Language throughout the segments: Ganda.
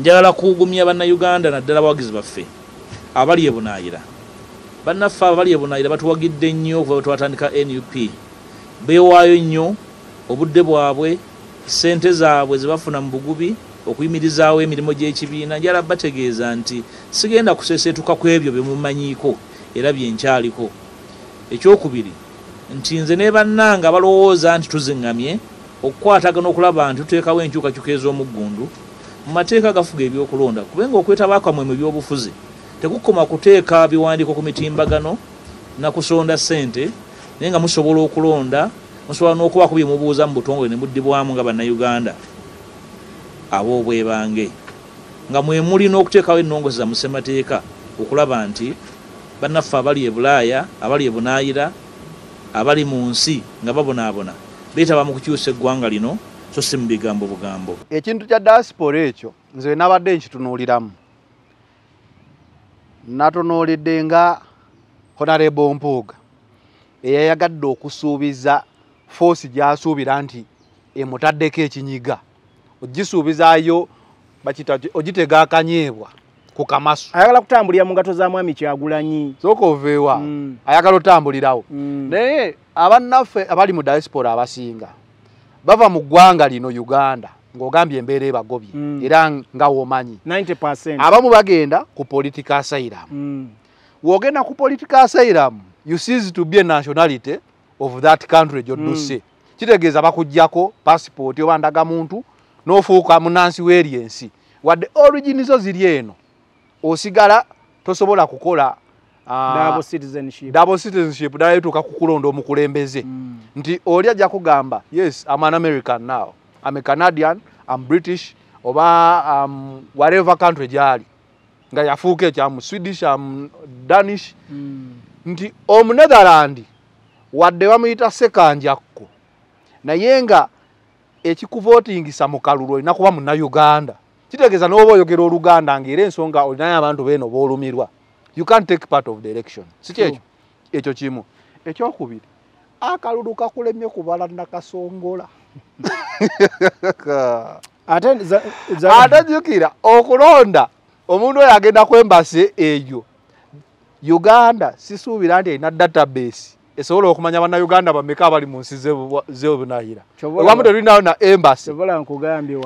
njagala kuugumya bannayuganda naddala abawagizi baffe abali ebunaayira bannaffe abali ebunaayira batuwagidde nnyo okuva bwe twatandika nup beewaayo nnyo obudde bwabwe ssente zaabwe ze bafuna mu bugubi okuyimirizaawo emirimu gy'ekibiina. Njala bategeeza nti sigenda kuseeseetuka ku ebyo bye mumanyiiko era byenkyaliko ekyokubiri nti nze ne bannanga balowooza nti tuziŋŋamye okukwatagana okulaba nti tuteekawo enkyukakyuka ez'omuggundu mu mateeka agafuga ebyokulonda kubenga okwetaba kwamwe mu byobufuzi tekukoma kuteeka biwandiiko ku mitimbagano nakusonda ssente naye nga musobola okulonda musobola n'okubaako bye mubuuza mu butongole ne buddibwamu nga bannayuganda ab'obwebange nga mwe mulina okuteekawo ennongozi za musemateeka okulaba nti bannaffe abali e bulaaya abali e bunaayira abali mu nsi nga babonaabona beetaba mu kukyusa eggwanga lino so si mu bigambo bugambo. Ekintu kya diaspora ekyo nze nabadde nkitunuuliramu. Natunuulidde nga honorable mpuuga eyayagadde okusuubiza foosi gyasuubira nti emutaddeko ekinyiga. Ogisuubizaayo bakita ogitega akanyeebwa ku kamasu. Ayagala kutambulira mu ngato za mwami kyagulanyi. Sooka oveewa Mm. ayagala otambulirawo. Mm. naye abannaffe abali mu diaspora abasinga bava mu ggwanga lino uganda ng'ogambye embeera ebagobye Mm. era nga womanyi. 90 abamu bagenda ku political asylum Mm. wogenda ku political asylum you cease to be a nationality of that country gyodduse kitegeeza bakuggyako passport oba ndagamuntu n'ofuuka munansi w'eri ensi wadde origin zo ziri eno. Osigala tosobola kukola double citizenship. double citizenship ddala etuuka ku kulonda omukulembeze. Mm. nti oli ajja kugamba yes I'm an american now. I'm a canadian I'm british oba um, whatever country gyali. Nga yafuuka ekyamu swedish am danish. Mm. nti omunetherland wadde bamuyita sekanjakko naye nga ekikuvotingisa mu kalulu olina kuba munnauganda kitegeeza n'oba oyogera oluganda ngaera ensonga olinayo abantu beeno boolumirwa you can't take part of the election. Si kyekyo ekyo? Kimu. Ekyokubiri akalulu kakulemye kubala nakasongola ate za- za- atajjukira okulonda omuntu oyo agenda kwembase eyo uganda sisuubira nti erina database esobola okumanya bannayuganda bameka abali mu nsi zebu- zebunayira obamu terinawo na embasi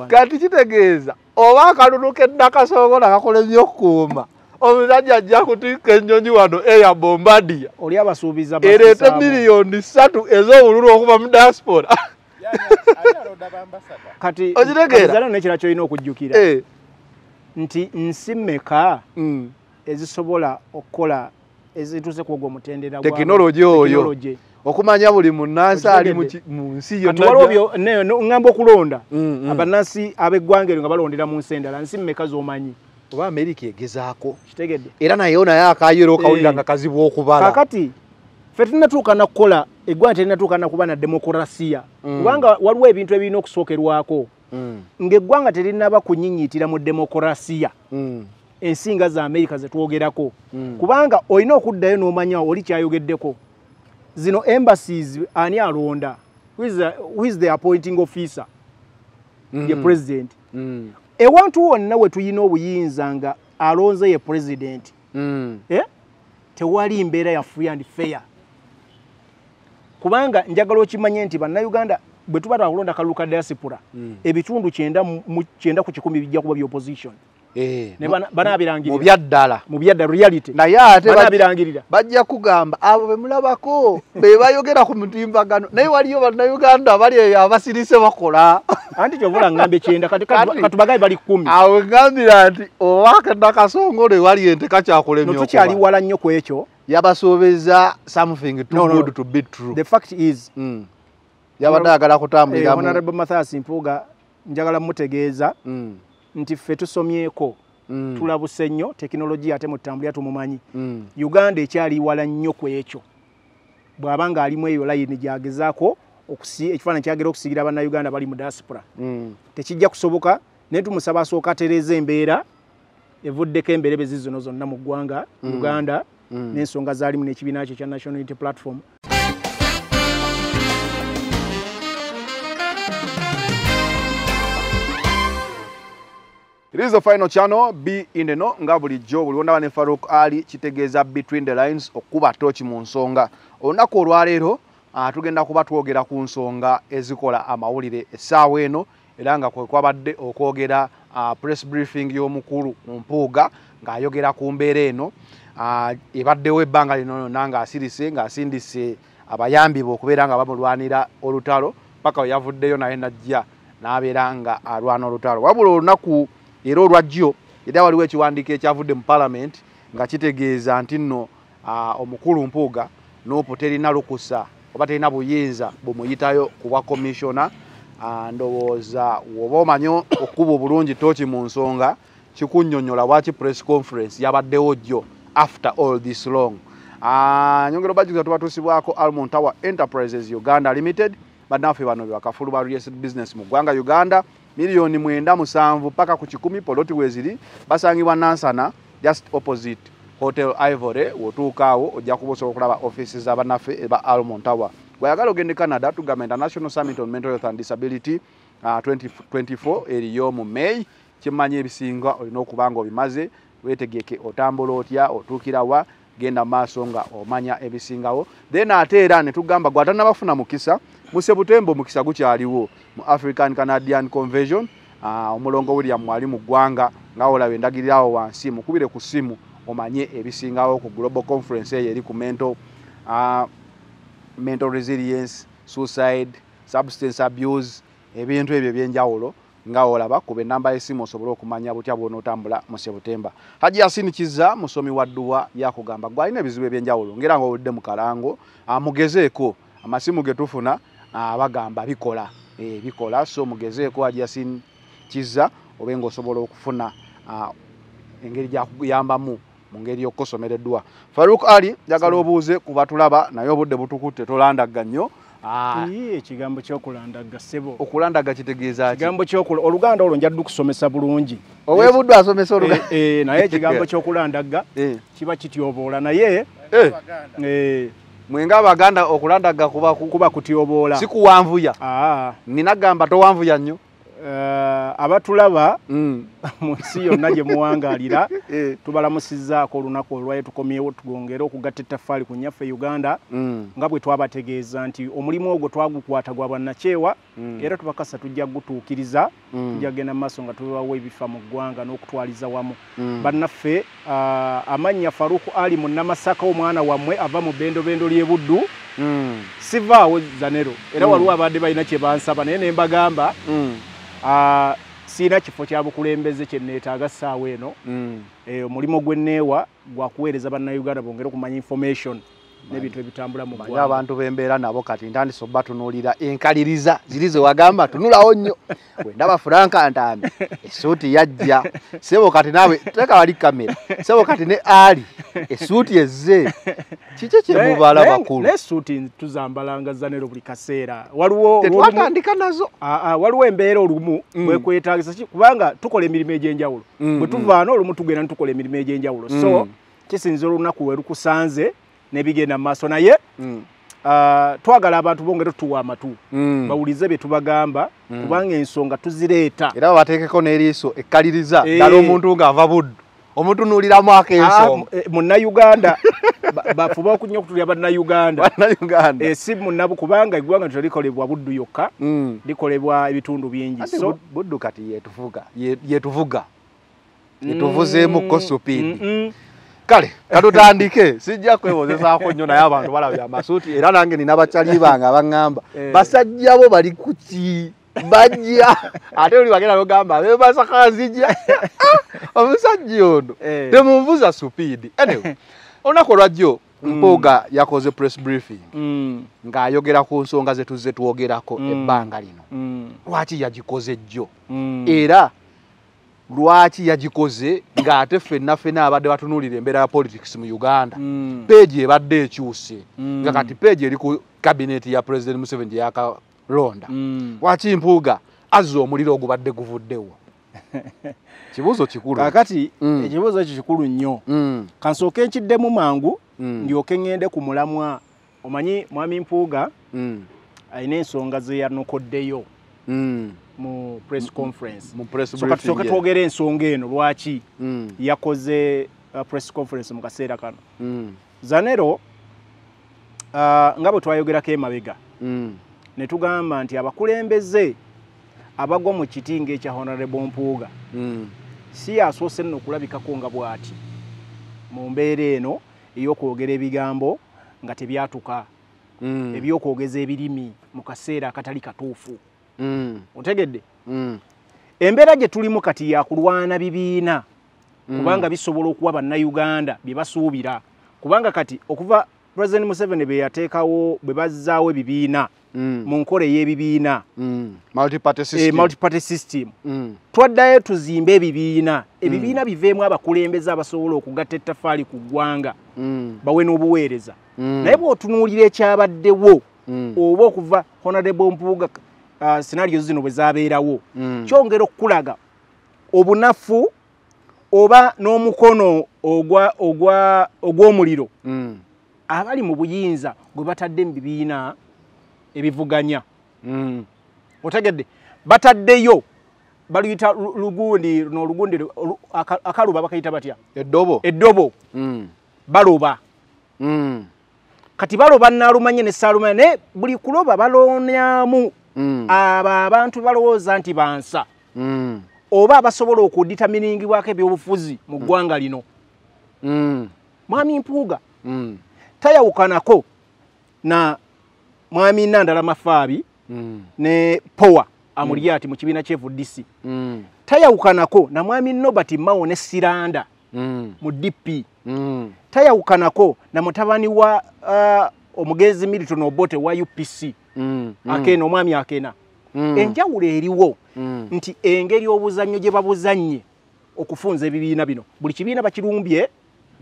kati kitegeeza oba akalulu keddakasongola kakolemye okukuuma omusajja ajja kutika ennyonyi wano eya bombadia oli abasuubiza ereete miliyoni ssatu ez'obululu okuva mu diaspora. Kati Okitegeera? nekira kyolina okujjukira. Eh, nti nsi mmeka mm. ezisobola okukola ezituuse ku ogwo omutendera Tekinologi oyo. Okumanya buli munnansi ali mu nsi kati waliwo yonna byo- ne- no- ŋŋamba okulonda. Mm, mm. abannansi ab'eggwanga eryo nga balondera mu nsi endala. Nsi mmeka z'omanyi oba amerika egezaako. Era nayo naye okawulira Eh. nga kazibu okubala. Kakati ffe tulinatuuka nakukola eggwanga terinaatuuka nakuba na demokurasiya Mm. kubanga waliwo ebintu ebirina okusookerwako Mm, ng'eggwanga terinaba kunyinyiitira mu demokurasiya mm, ensinga za amerika zetwogerako kubanga olina okuddayo n'omanya oli kyayogeddeko. Zino embassies ani alonda? Who is the- appointing officer? Mm, ye president ewantu wonna we tuyina obuyinza nga alonze ye president mm. eh? tewali mbeera ya free and fair kubanga njagala okimanye nti bannayuganda bwe tuba twakulonda kalulu ka diaspora Mm. ebitundu kyenda ku kikumi bijja kuba byopposition Eh, ne mu- banaabirangirira mu byaddala. Mu byadda reality naye ate banaabirangirira bajja kugamba abo bemulabako be bayogera ku mitimbagano naye waliyo bannayuganda bali eyo abasirise bakola. Anti kyovula ngambye kyenda kati Kati- katubagaye bali kumi. Awo ngambira nti oba kadakasongole wali ente kakyakulemya no tukyali okuba. wala nnyo ku ekyo. Yabasuubiza something too No, no, good to be true. The fact is Mm. yabadde agala eh, kutambuliramu honorable mathas mpuuga njagala mutegeeza Mm, nti ffe tusomyeko mm, tulabuse nnyo tekinologiya ate mutambulira tumumanyi mm, uganda ekyali wala nnyo ku ekyo bw'aba nga alimu eyo layini gyagezaako ekifaananyi kyagera okusigira bannayuganda bali mu diaspora mm. tekijja kusoboka naye tumusaba asooka atereeza embeera evuddeko emberebezi zino zonna mu ggwanga Mm. uganda Mm. n'ensonga zaalimu n'ekibiina kyo ekya national unity platform It is the final channel B in the no nga bulijjo buli wondaba ne Farouk Ali kitegeeza between the lines okuba tochi mu nsonga. Olunaku olwaleero uh, tugenda kuba twogera ku nsonga ezikola amawulire essaawa eno era nga kwe kwabadde okwogera uh, press briefing y'omukulu mu mpuuga ng'ayogera ku mbeera eno. Uh, ebaddewo ebbanga lino lyonna ng'asirise ng'asindise abayambi be okubeera nga bamulwanira olutalo paka we yavuddeyo naye najja n'abeera nga alwana olutalo. Wabula olunaku era olwajjo era waliwo ekiwandiiko ekyavudde mu palamenti nga kitegeeza nti nno omukulu mpuuga nopo terina lukusa oba terina buyinza bumuyitayo ku bwa komishona uh, ndowooza woba omanyi okuba obulungi toki mu nsonga kikunnyonnyola bwaki press conference yabaddewo jjo after all this long. Nyongero bajuza tubatuusibwako almond tower enterprises uganda limited bannaffe bano bebakafulu ba estate business mu ggwanga uganda miliyoni mwenda musanvu paka ku kikumi poloti weziri basangibwa nansana just opposite hotel ivory wotuuka awo ojja kuba osobola okulaba offices z'abannaffe eba almond tower. Gwayagala ogende canada tugamba international summit on mental health and disability uh, 2024 eriyo mu may. Kimmanyi ebisinga olina okuba nga obimaze wetegeke otambula otya otuukirawa genda maaso nga omanya ebisingawo. Then ate era netugamba gwatanabafuna mukisa musebutembo mukisa gukyaliwo mu african canadian convention. Uh, omulongo william mwali mu ggwanga nga olaba endagirirawo wansi mukubire ku simu omanye ebisingawo ku global conference eyo eri ku mental, uh, mental resilience suicide substance abuse ebintu ebyo ebyenjawulo nga olaba kuba enamba y'essimu osobole okumanya butya bwonootambula mu sebutemba haji yasini kiza musomi wa dduwa yakugamba gwalina ebizibu ebyenjawulo ngera nga oludde mu kalango mugezeeko amasimu ge tufuna bagamba bikola. E, bikola so mugezeeko haji yasini kiza obe nga osobola okufuna engeri gyakuyambamu mu ngeri y'okukosomereddwa faruk ali njagala obuuze ku batulaba naye obudde butukutte tolandaga nnyo ekigambo kyokulandaga sebo okulandaga kitegeeza kigambo kyokula oluganda olwo njadde kusomesa bulungi. Owebudde asomesa oluganda naye ekigambo kyokulandaga kiba kityoboola naye. Mwenga abaganda okulandaga kuba kutyoboola sikuwanvuya nina gamba towanvuya nnyo abatulaba mu nsi yonna gye muwangalira tubalamusizzaako olunaku olwaye tukomyewo tugongere okugatta ettaffaali ku nnyaffe uganda nga bwe twabategeeza nti omulimu ogwo twagukwata gwa bannakyewa era tubakasa tujja gutuukiriza tujja kgenda mu maaso nga tubawo ebifa mu ggwanga n'okutwaliza wamu. Bannaffe amannya faruku ali mu namasaka omwana wammwe ava mu bendobendo ly'ebuddu sivaawo zanero era waliwo abadde balina kye bansaba naye ne mbagamba Uh, siina kifo kya bukulembeze kyenneetaaga ssaawa eno. E, omulimu gwe neewa gwakuweereza bannayuganda bongere okumanya information n'ebintu ebitambula mu ggwanga. abantu bembeera nabo kati ntandise obatunuulira enkaliriza ziri ze wagamba tunulawo nnyo. Wendaba franka ntambi esuuti yajja. Sebo kati naawe teeka wali kamera. Sebo kati ne ali esuuti ezze. Kiki kyemubala bakulu? naye suuti tuzambalanga zanero buli kaseera. Waliwo tetwatandika nazo. Waliwo embeera olumu bwekwetagisa kubanga tukola emirimu egy'enjawulo. Bwe tuvaana olumu tugenda nitukola emirimu egy'enjawulo. So kisinzira olunaku we lukusanze nebigenda mumaaso naye mm. uh, twagala abantu bongere tutuwa amatu. Mm. bawulize bye tubagamba mm. kubanga ensonga tuzireeta. Era babateekeko n'eriiso ekkaliriza e... ddala omuntu ng'ava buddu omutunuuliramu ak'ensonga e, munnayuganda bafuba okunya okutulya bannayuganda. Bannayuganda. E, si munnabu kubanga eggwanga telikolebwa buddu yokka likolebwa ebitundu bingi. So buddu kati yetuvuga yetuvuga mm -mm. Kale katutandike. Sijja kwewozesaako nnyo naye abantu balabye amasuuti era nange nina bakyali bange abaŋŋamba. Basajja bo bali kuki bajja. Ate oli bagenda nogamba bebasakanzija omusajja ono temunvuza supiidi anyway olunaku olwajjo mpuuga yakoze press briefing. Ng'ayogera ku nsonga zetuzze twogerako ebbanga lino. Lwaki yagikoze jjo? Era lwaki yagikoze ng'ate ffenna ffenna abadde batunuulira embeera ya politics mu uganda mm. peegi ebadde ekyuse mm. nga kati peegi eri ku kabineti ya president museveni gye yakalonda mm. waki mpuuga azza omuliro ogubadde guvuddewo kibuuzo kikulu kakati mm. ekibuuzo ekyo kikulu nnyo mm. kansooke enkiddemu mangu mm. ndyoke ŋŋende ku mulamwa omanyi mwami mpuuga mm. alina ensonga ze yanokoddeyo mm. Mu press conference. mu press so yeah. twogere ensonga eno lwaki Mm, yakoze uh, press conference mu kaseera kano? Mm, zanero uh, nga bwe twayogerako emabega mm, ne tugamba nti abakulembeze abagwa mu kiti ng'ekya honorable mpuuga mm, si yasoose nno okulabikako nga bw'ati mu mbeera eno ey'okwogera ebigambo nga tebyatuka mm, ebyokwogeza ebirimi mu kaseera akatali katuufu otegedde? Mm, embeera gye tulimu kati yakulwana bibiina Mm. kubanga bisobola okuwa bannayuganda bye basuubira. Kubanga kati okuva president museveni bwe yateekawo bwe bazzaawo ebibiina mm, mu nkola ey'ebibiina mm. multi-party eh, system. multiparty system. Mm, twaddayo tuzimbe ebibiina. Ebibiina biveemu abakulembeze abasobola okugatta ettafaali ku ggwanga mm, bawe n'obuweereza. Mm, naye bw'otunuulira ekyabaddewo mm, oba okuva honorable mpuuga uh, scenario zino bwe zabeerawo. Mm, kyongera okulaga obunafu oba n'omukono ogw'omuliro mm, abali mu buyinza gwe batadde mu bibiina ebivuganya. Mm, otegedde bataddeyo baluyita lu- lugundi luno olugundi lu- olu- aka- akaluba bakayita batya? Eddobo. Eddobo. Baloba. Kati baloba naalumanye ne saalumanye naye buli kuloba balonyamu abo abantu balowooza nti bansa. Mm, oba abasobola okuditamiringibwako ebyobufuzi mu ggwanga lino? Mm, mwami mpuuga mm, tayawukanako na mwami nandala mafaabi mm, ne powa amuli ati mu kibiina kyevudisi mm, tayawukanako na mwami nobert mao ne siranda mm, mu dp mm, tayawukanako na mutabani wa uh, omugenzi militon obote wa upc mm, akena omwami akena. Mm, enjawulo eriwo mm, nti engeri obuzannyo gye babuzannye okufunza ebibiina bino buli kibiina bakirumbye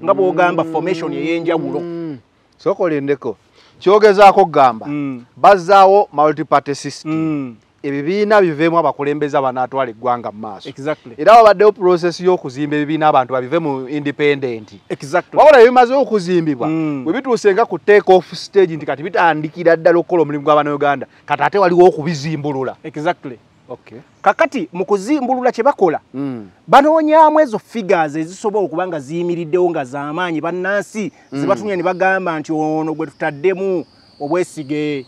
nga bwogamba formation ey'enjawulo. Mm. sokolendeko kyogezaako okugamba Mm. bazzaawo multi-party system. Mm. Ebibiina biveemu abakulembeze abanaatwala eggwanga mu maaso. Exactly. Era wabaddewo process y'okuzimba ebibiina abantu babive mu independent. Exactly. Wabula ebimaze okuzimbibwa Mm. bwe bituuse nga ku take off stage nti kati bitandikira ddala okukola omulimu gw'abanauganda kati ate waliwo okubizimbulula. Exactly. Okay. kakati mu kuzimbulula kye bakola mm. banoonyaamu ezo figures ezisobola okuba nga ziyimiriddewo nga z'amaanyi bannansi ze batunye ne bagamba nti ono gwe tutaddemu obwesige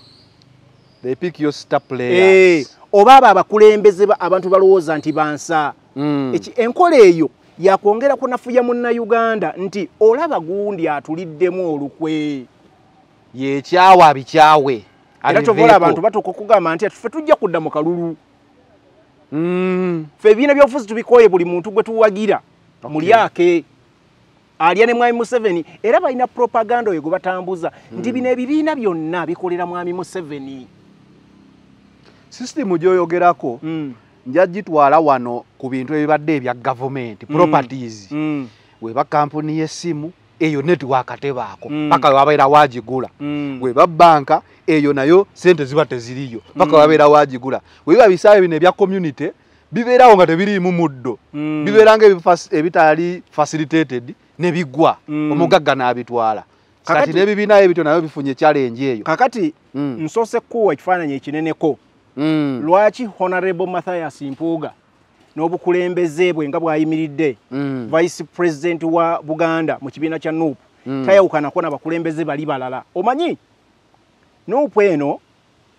they pick your star Eh, players oba abo abakulembeze ba- abantu balowooza nti bansa. Mm. Enkola eyo yakwongera kunafuya munnayuganda nti olaba gundi atuliddemu olukwe. Yekyawa bikyawe era tovaola abantu batuuka okugamba nti ffe tujja kudda mu kalulu. Mm. ffe ebibiina byobufuzi tubikooye buli muntu gwe tuwagira. Mulyake alya ne mwami museveni. Era balina propaganda oyo gwe batambuza. Nti bino ebibiina byonna bikolera mwami museveni sisitimu gyoyogerako Mm, nja gitwala wano ku bintu ebibadde ebya gavumenti properties mm, weba kampuni y'essimu eyo netiwaaka tebaako Mm. paka wabeera wagigula mm. weba banka eyo nayo sente ziba teziriyo paka Mm. wabeera wagigula weba bisaawe bino ebya community bibeerawo nga tebiriimu muddo Mm. bibeera nga ebitaali facilitated ne bigwa Mm. omugagga n'abitwala kati n'ebibiinayo ebityo nabyo bifunye challenge eyo kakati Mm. nsoose kuwa ekifaananyi ekineneko Mm. Lwaki honorable mathias mpuuga n'obukulembeze bwe nga bw'ayimiridde Mm. vice president wa buganda mu kibiina kya nuupu Mm. tayawukanako n'abakulembeze bali balala omanyi nuupu eno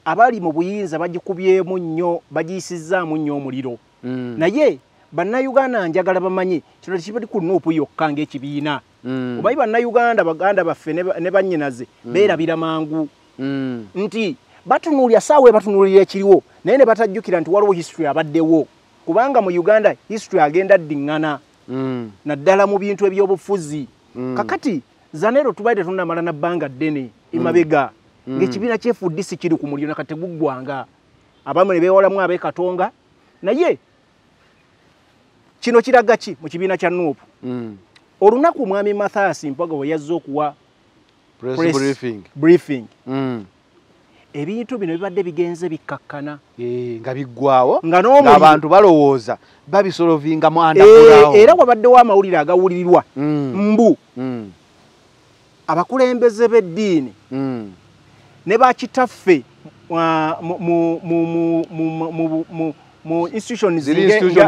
abali mu buyinza bagikubyemu nnyo bagiyisizaamu nnyo omuliro Mm. naye bannayuganda njagala bamanye kino tekibali ku nuupu yokka ng'ekibiina Mm. omanyi bannayuganda baganda baffe ne ba- ne bannyinaze beerabira mangu Mm. nti batunuulya saawa batunuulira ekiriwo naye ne batajjukira nti waliwo history abaddewo. Kubanga mu uganda history agenda ddiŋŋana. Mm. naddala mu bintu ebyobufuzi. Mm. kakati zanero tubaire tunamala na bbanga ddene emabega Mm. ng'ekibiina kyefuddisi kiri ku muliro nakati teguggwanga. Abamu ne beewalamu ab'e katonga. Naye kino kiraga ki mu kibiina kya nuupu? Olunaku mwami mathias mpaga we yazze okuwa briefing. ebintu bino bibadde bigenze bikkakkana eh, nga biggwawo ngaabantu balowooza babisolovinga mwandakulaawo eh, era wabaddewo amawulire agawulirirwa. Mm. Mbu. Mm. Abakulembeze b'eddiini mm. ne bakitaffe mu institutions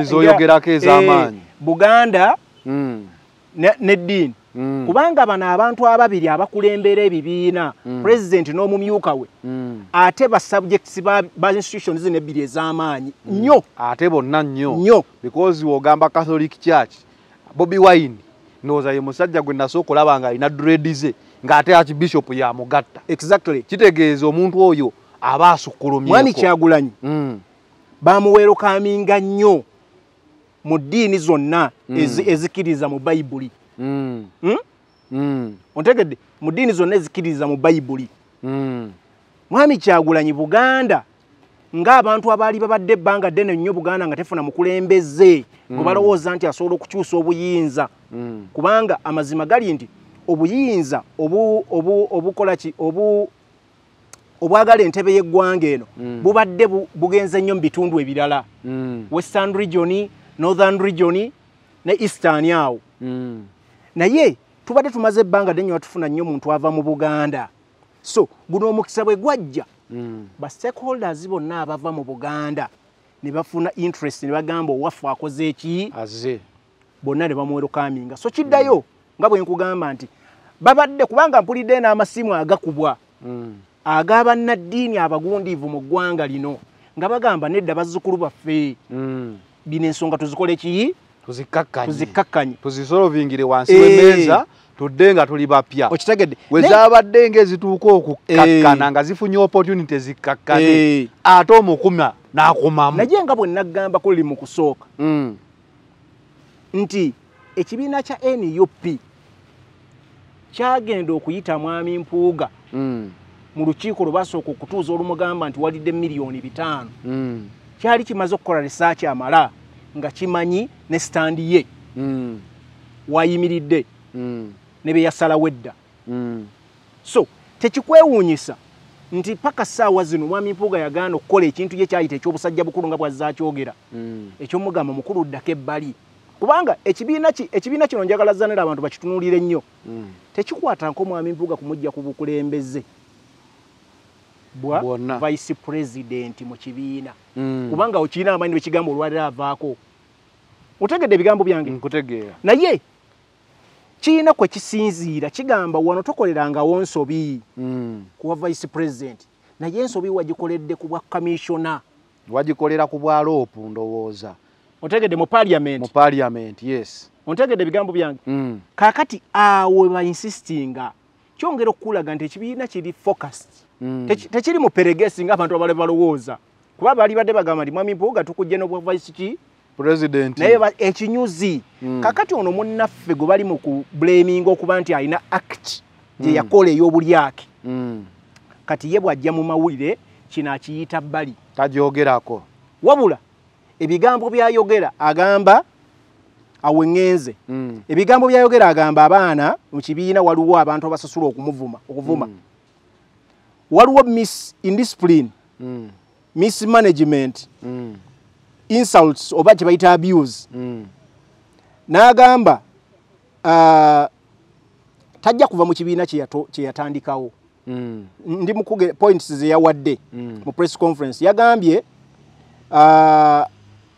zoyogerako eh, ez'amaanyi. Buganda n'eddiini. Kubanga bano abantu ababiri abakulembera ebibiina pulezidenti n'omumyuka we Mm. ate ba subjects ba, ba institutions zino ebbiri ez'amaanyi nnyo. Ate bonna nnyo. Nnyo. Because wogamba catholic church bobi wine ndowooza ye musajja gwe nasooka okulaba nga alina dredi ze ng'ate archbishop yamugatta exactly. Kitegeeza omuntu oyo aba mwami asukkulumyeko kyagulanyi Mm. bamuweerokaminga nnyo mu ddiini zonna ezi- ezikiriza mu bayibuli Mm. Mm. Ontegedde mu ddiini zonna ezikiriza mu bayibuli Mm. mwami kyagulanyi buganda ng'abantu abaali babadde ebbanga ddene nnyo buganda nga tefuna mukulembeze gwe balowooza nti asobola okukyusa obuyinza. Kubanga amazima gali nti obuyinza obu- obu- obukola ki obu obwagala entebe y'eggwanga eno bubadde bu- bugenze nnyo mu bitundu ebirala. Western region northern region ne eastern awo. Naye tubadde tumaze ebbanga ddene nyo tufuna nnyo omuntu ava mu buganda so guno omukisa bwe gwajja Mm. ba stakeholders bonna abava mu buganda ne bafuna interest ne bagamba owaffe akoze eki bonna ne bamuwerokaminga so kiddayo nga bwe nkugamba nti babadde kubanga mpulidde n'amasimu agakubwa Mm. ag'abannaddiini abagundiivu mu ggwanga lino nga bagamba nedda bazzukulu baffe Mm. bino ensonga tuzikole ki tuzikkakkanye tuzisolovingire wansi Eh. w'emmeeza tudde nga tuli bapya okitegedde we Ne- zaabadde ng'ezituuka okukkakkana Eh. nga zifunye opportunity zikkakkane Eh, ate omukuma n'akomamu naye nga bwe naggamba kuli mu kusooka Mm. nti ekibiina kya nup kyagenda okuyita mwami mpuuga Mm. mu lukiiko lwe basooka okutuuza olumugamba nti walidde miliyoni bitaano Mm. kyali kimaze okukola risaaki amala nga kimanyi ne sitandi ye Mm. wayimiridde Mm. ne be yasalawo edda Mm. so tekikwewuunyisa nti paka ssaawa zino mwami mpuuga yagaana okukola ekintu ye kyayita ekyobusajja bukulu nga bwazze akyogera Mm. ekyomugamba mukulu ddako ebbali kubanga ekibiina ki- ekibiina kino njagala zanira abantu bakitunuulire ennyo Mm. tekikwata nkomwami mpuuga kumujja ku bukulembeze bwa vice president mu kibiina. Mm. kubanga okiina amanyi lwekigambo olwaliro avaako. Otegedde ebigambo byange? Nkutegeera. Naye kiina kwe kisinziira kigamba wano tokolerangawo nsobi Mm. kuwa vice president. Naye ensobi wagikoledde ku bwa kamishona wagikolera ku bwaloopu ndowooza. Otegedde mu mu parliament parliament yes. Ontegedde ebigambo byange? Mm. kaakati awo bainsistinga kyongera okukulaga nti ekibiina kiri focused tekiri mu peregesi ng'abantu abale balowooza kuba baali badde bagamba nti mwami mpuuga tukujja n'obwa vice ki naye ekinyuzi Mm. kakati ono munnaffe gwe bali mu kubulaminga okuba nti alina act gye Mm. yakola ey'obulyake Mm. kati ye bw'ajja mu mawulire kino akiyita bbali tagyogerako wabula ebigambo byayogera agamba aweŋŋenze Mm. ebigambo byayogera agamba abaana mu kibiina waliwo abantu abasasula okumuvuma okuvuma Mm. Waliwo miss indiscipline Mm. mismanagement Mm. insults oba kye bayita abuse Mm. n'agamba ah, tajja kuva mu kibiina kye yatandikawo Mm. ndi mukuge points ze yawadde Mm. mu press conference yagambye uh,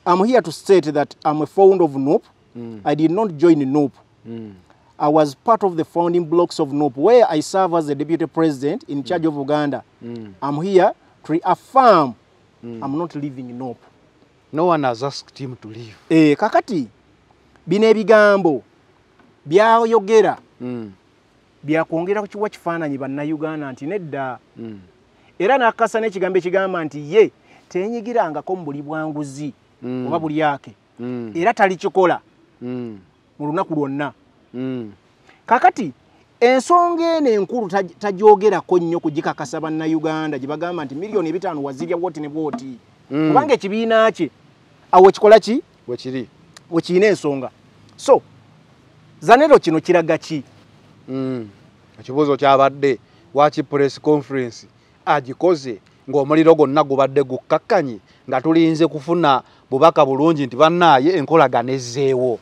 i'm here to state that i'm a fond of noop Mm. i did not join noop Mm. I was part of the founding blocks of noop where i serve as the deputy president in charge of uganda Mm. i'm here to reaffirm i'm not leaving noop no one has asked him to leave e, kakati bino ebigambo byayogera Mm. byakwongera ku kiwa kifaananyi bannayuganda nti nedda Mm. era n'akakasa n'ekigambo ekigamba nti ye tenyigirangako mu buli bwanguzi Mm. oba bulyake Mm. era talikikola Mm. mu lunaku lwonna Mm. Kakati ensonga eno enkulu tagyogerako nnyo kugikakasa bannayuganda gye bagamba nti miliyoni ebitaano wazirya bwoti ne bwoti. Mm. kubanga ekibiina kye awo kikola ki? Wekiri wekiina ensonga. So zanero kino kiraga ki? Mm. ekibuuzo kyabadde waki press conference agikoze ng'omuliro gwonna gubadde gukkakkanye nga tulinze kufuna bubaka bulungi nti bannaaye enkolagana ezzeewo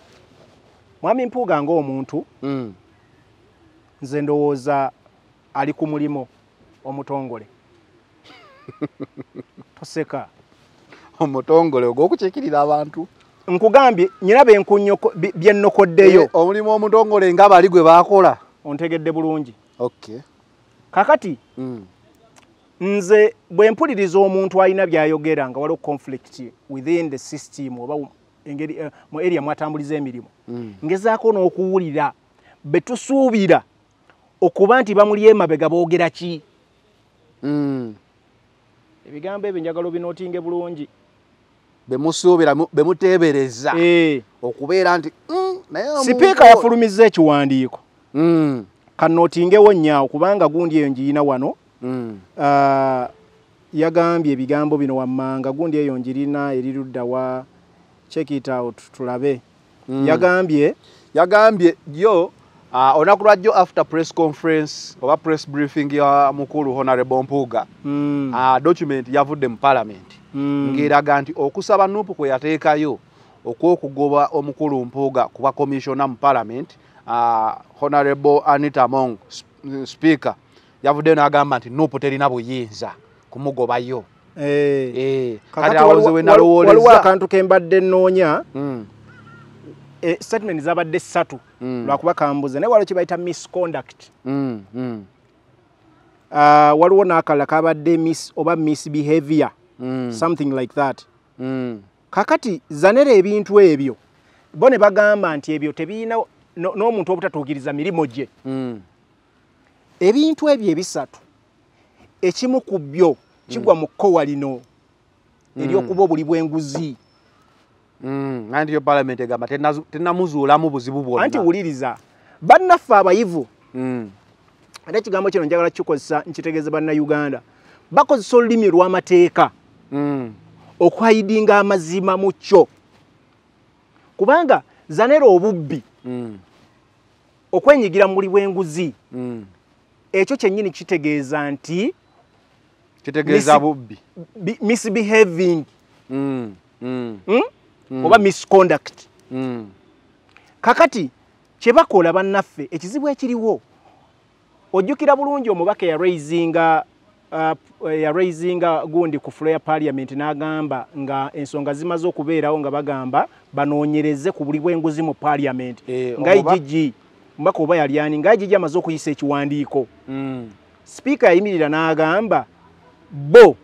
mwami mpuuga ng'omuntu Mm. nze ndowooza ali ku mulimo omutongole toseka omutongole ogw'okukiikirira abantu nkugambye nyina byennokoddeyo Eh, omulimu omutongole nga bali gwe baakola ontegedde bulungi okay kakati Mm. nze bwe mpuliriza omuntu alina byayogera nga waliwo conflict within the system oba engeri eh, mu area mwatambuliza emirimu. Ngezaako n'okuwulira be tusuubira okuba nti bamuli emabega boogera ki Mm. ebigambo ebyo njagala obinootinge bulungi bemusuubira mu- bemuteebereza Eh, okubeera nti mm, sipiika yafulumizza ekiwandiiko Mm. kanootingewo nyaawo kubanga gundi eyo njiyina wano Mm. Ah, yagambye ebigambo bino wammanga gundi eyo njirina erirudda wa check it out tulabe Mm. Yagambye yagambye yo uh, olunaku lwajjo after press conference oba press briefing ya mukulu honorable mpuuga mm, uh, document yavudde mu parliament mm, ng'eraga nti okusaba nupu kwe yateekayo okw'okugoba omukulu mpuuga kuba commissiona mu parliament uh, honorable anita mong sp- speaker yavuddeyo n'agamba nti nupu terina buyinza kumugobayo eh, Eh, kati awoze we waliwo- nalowooleza akantu ke mbadde nnoonya Mm, eh, statement zabadde ssatu. Mm, lwakuba kambuze. Naye waliwo kye bayita misconduct. Mm, mm, Ah, waliwo n'akalala kabadde miss oba misbehavior. Something like that. Kakati zanera ebintu ebyo bo ne bagamba nti ebyo tebirina no- n'omuntu obutatuukiriza mirimo gye. Ebintu ebyo ebisatu ekimu ku byo kigwa mu kkowa lino. Eryokuba obuli bw'enguzi. Anti yo parliament egamba tenamuzuulamu buzibu bwonna. Anti wuliriza bannaffe abayivu Mm, era ekigambo kino njagala kikozesa nkitegeeze bannayuganda bakozesa olulimi lw'amateeka mm, okwayidinga amazima mu kyo. Kubanga zanera obubbi mm, okwenyigira mu buli bw'enguzi. Mm. ekyo kyennyini kitegeeza nti kitegeeza bubbi. bi- misbehaving Mm, oba misconduct. Mm, kakati kye bakola bannaffe ekizibu ekiriwo ojjukira bulungi omubaka yaraisinga uh, yaraisinga gundi ku fulo ya parliament n'agamba nga ensonga zimaze okubeerawo nga bagamba banoonyereze ku buli bw'enguzi mu parliament. Eh, nga igigi omubaka oba yalyani nga igigi amaze okuyisa ekiwandiiko. Mm. sipiika yayimirira n'agamba bo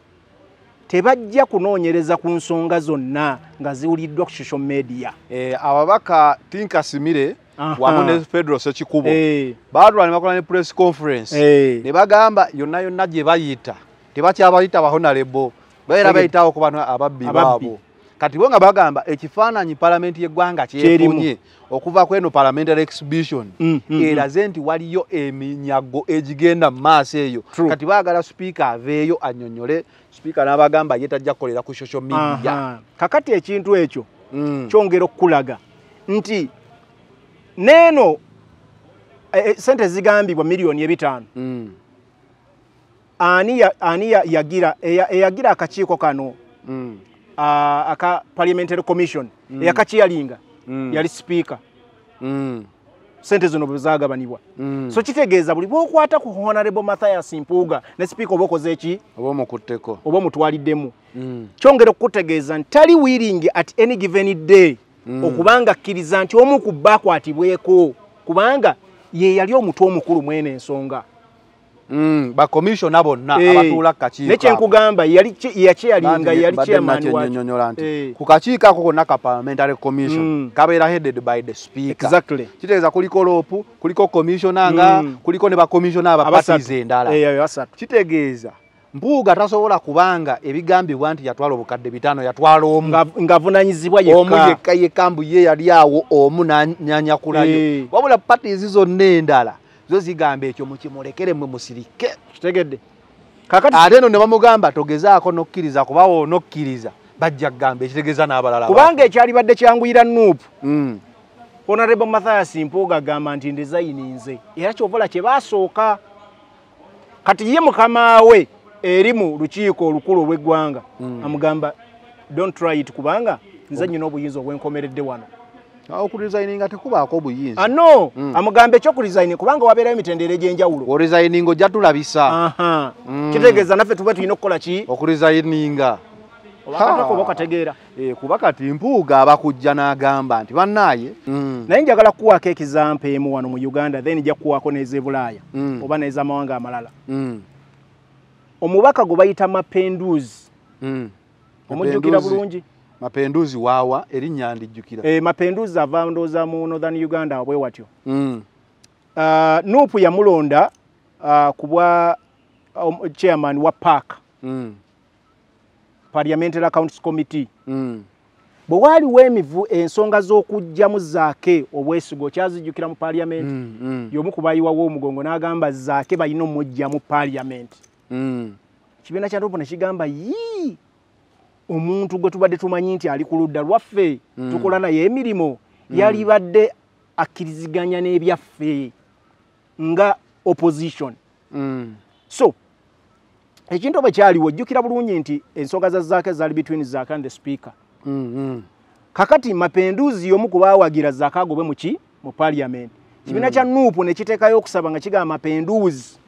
tebajja kunoonyereza ku nsonga zonna nga ziwuliddwa ku social media. Eh, ababaka tinkasimire wamu ne federal sekikubo Eh, baatwala ne bakola ne press conference. Eh. ne bagamba yonna yonna gye bayita tebakyabayita bahonalebo baera bayitawo ku bano ababbi baabo kati bo nga bagamba ekifaananyi palamenti y'eggwanga Kyerimu. kyefunye okuva ku eno parliamentary exhibition Mm, mm, eraze nti waliyo eminyago egigenda mu maaso eyo. Kati baagala sipiika aveeyo annyonnyole sipiika n'abagamba ye tajja kukolera ku social media. Kakati ekintu ekyo Mm. kyongera okukulaga nti neeno eh, eh, sente zigambibwa miliyoni ebitaano. Mm. ani ya- ani ya- yagira eya- eyagira akakiiko kano? Mm. aka parliamentary commission. Eyakakiyalinga. Yali sipiika. Sente zino bwe zagabanibwa Mm. so kitegeeza buli bwokwata ku honorable mathias mpuuga ne sipiika oba okoze eki oba omukutteko oba omutwaliddemu Mm. kyongera okukutegeeza nti tali willing at any given day Mm. okubanga akkiriza nti omu ku bba akwatibweko kubanga ye yali omutwe omukulu mwene ensonga. Bakomishona bonna Eh, abatuula ku kakiiko ne kyenkugamba yali ki- yakyeyalinga Nandi yali chairman nakyo wakyo. nnyonnyola nti Eh, ku kakiiko ako konna ka parliamentary commission Mm. kabeera headed by the speaker exactly kitegeeza kuliko loopu kuliko komishona nga Mm. kuliko ne bakomishona aba Abasatu. parties endala Eh, ayo basatu kitegeeza mpuuga tasobola kubanga ebigambibwa nti yatwala obukadde bitaano yatwala omu Nga- ng'avunanyizibwa omu yekka yekka yekka mbu ye yali awo omu nanyanyakulayo Eh. wabula parties zonna endala zo zigamba ekyo mukimulekere mwe musirike. Kitegedde. Kakati ate eno ne bamugamba togezaako nokkiriza kuba woonokkiriza bajja kugamba ekitegeeza n'abalala kubanga ekyalibadde kyanguyira nuupu. Mm. honorable mathias mpuuga agamba nti ndezayini nze. Era kyovola kye baasooka. Kati ye mukama we eri mu lukiiko olukulu olw'eggwanga Mm. amugamba don't try it kubanga nze nyina obuyinza obwenkomeredde wano awo ku resigninga tekubaako obuyinza ano Mm. amugamba ekyokuresigni kubanga wabeerayo emitendera egy'enjawulo. Oresigninga ojja tulabisa. Aha. Mm. kitegeeza naffe tuba tulina okukola ki? Okuresigninga obakatako oba okategeera Eh, kuba kati mpuuga abakujja n'agamba nti bannaaye. Mm. naye njagala kuwaako ekizampa emu wano mu uganda then nja kuwaako n'ezebulaaya Mm. oba n'ezamawanga amalala. Omubaka gwe bayita mapenduzi. Omujjukira bulungi mapenduzi waawa erinnya ndijjukira Eh, mapenduzi ava ndooza mu northern uganda bwe watyo Mm. uh, nuupu yamulonda uh, ku bwa um, chairman wa park Mm. parliamentary accounts committee Mm. bwe waaliwo emivu ensonga z'okugjamu zaake obwesigo kyazijjukira mu parliament Mm. Mm. y'omu ku bayiwawo omugongo n'agamba zaake balina omujja mu parliament Mm. ekibiina kya nuupu ne kigamba yii omuntu gwe tubadde tumanyi nti ali ku ludda lwaffe Mm. tukola naye emirimu yalibadde akkiriziganya n'ebyaffe nga opposition Mm. so ekintu bwe kyaliwo ojjukira bulungi nti ensonga za zaake zaali between zaake and the speaker Mm. Mm. kakati mapenduzi y'omu ku baawagira zaake agobwe muki mu parliament kibiina kya nuupu ne kiteekayo okusaba nga kigamba mapenduzi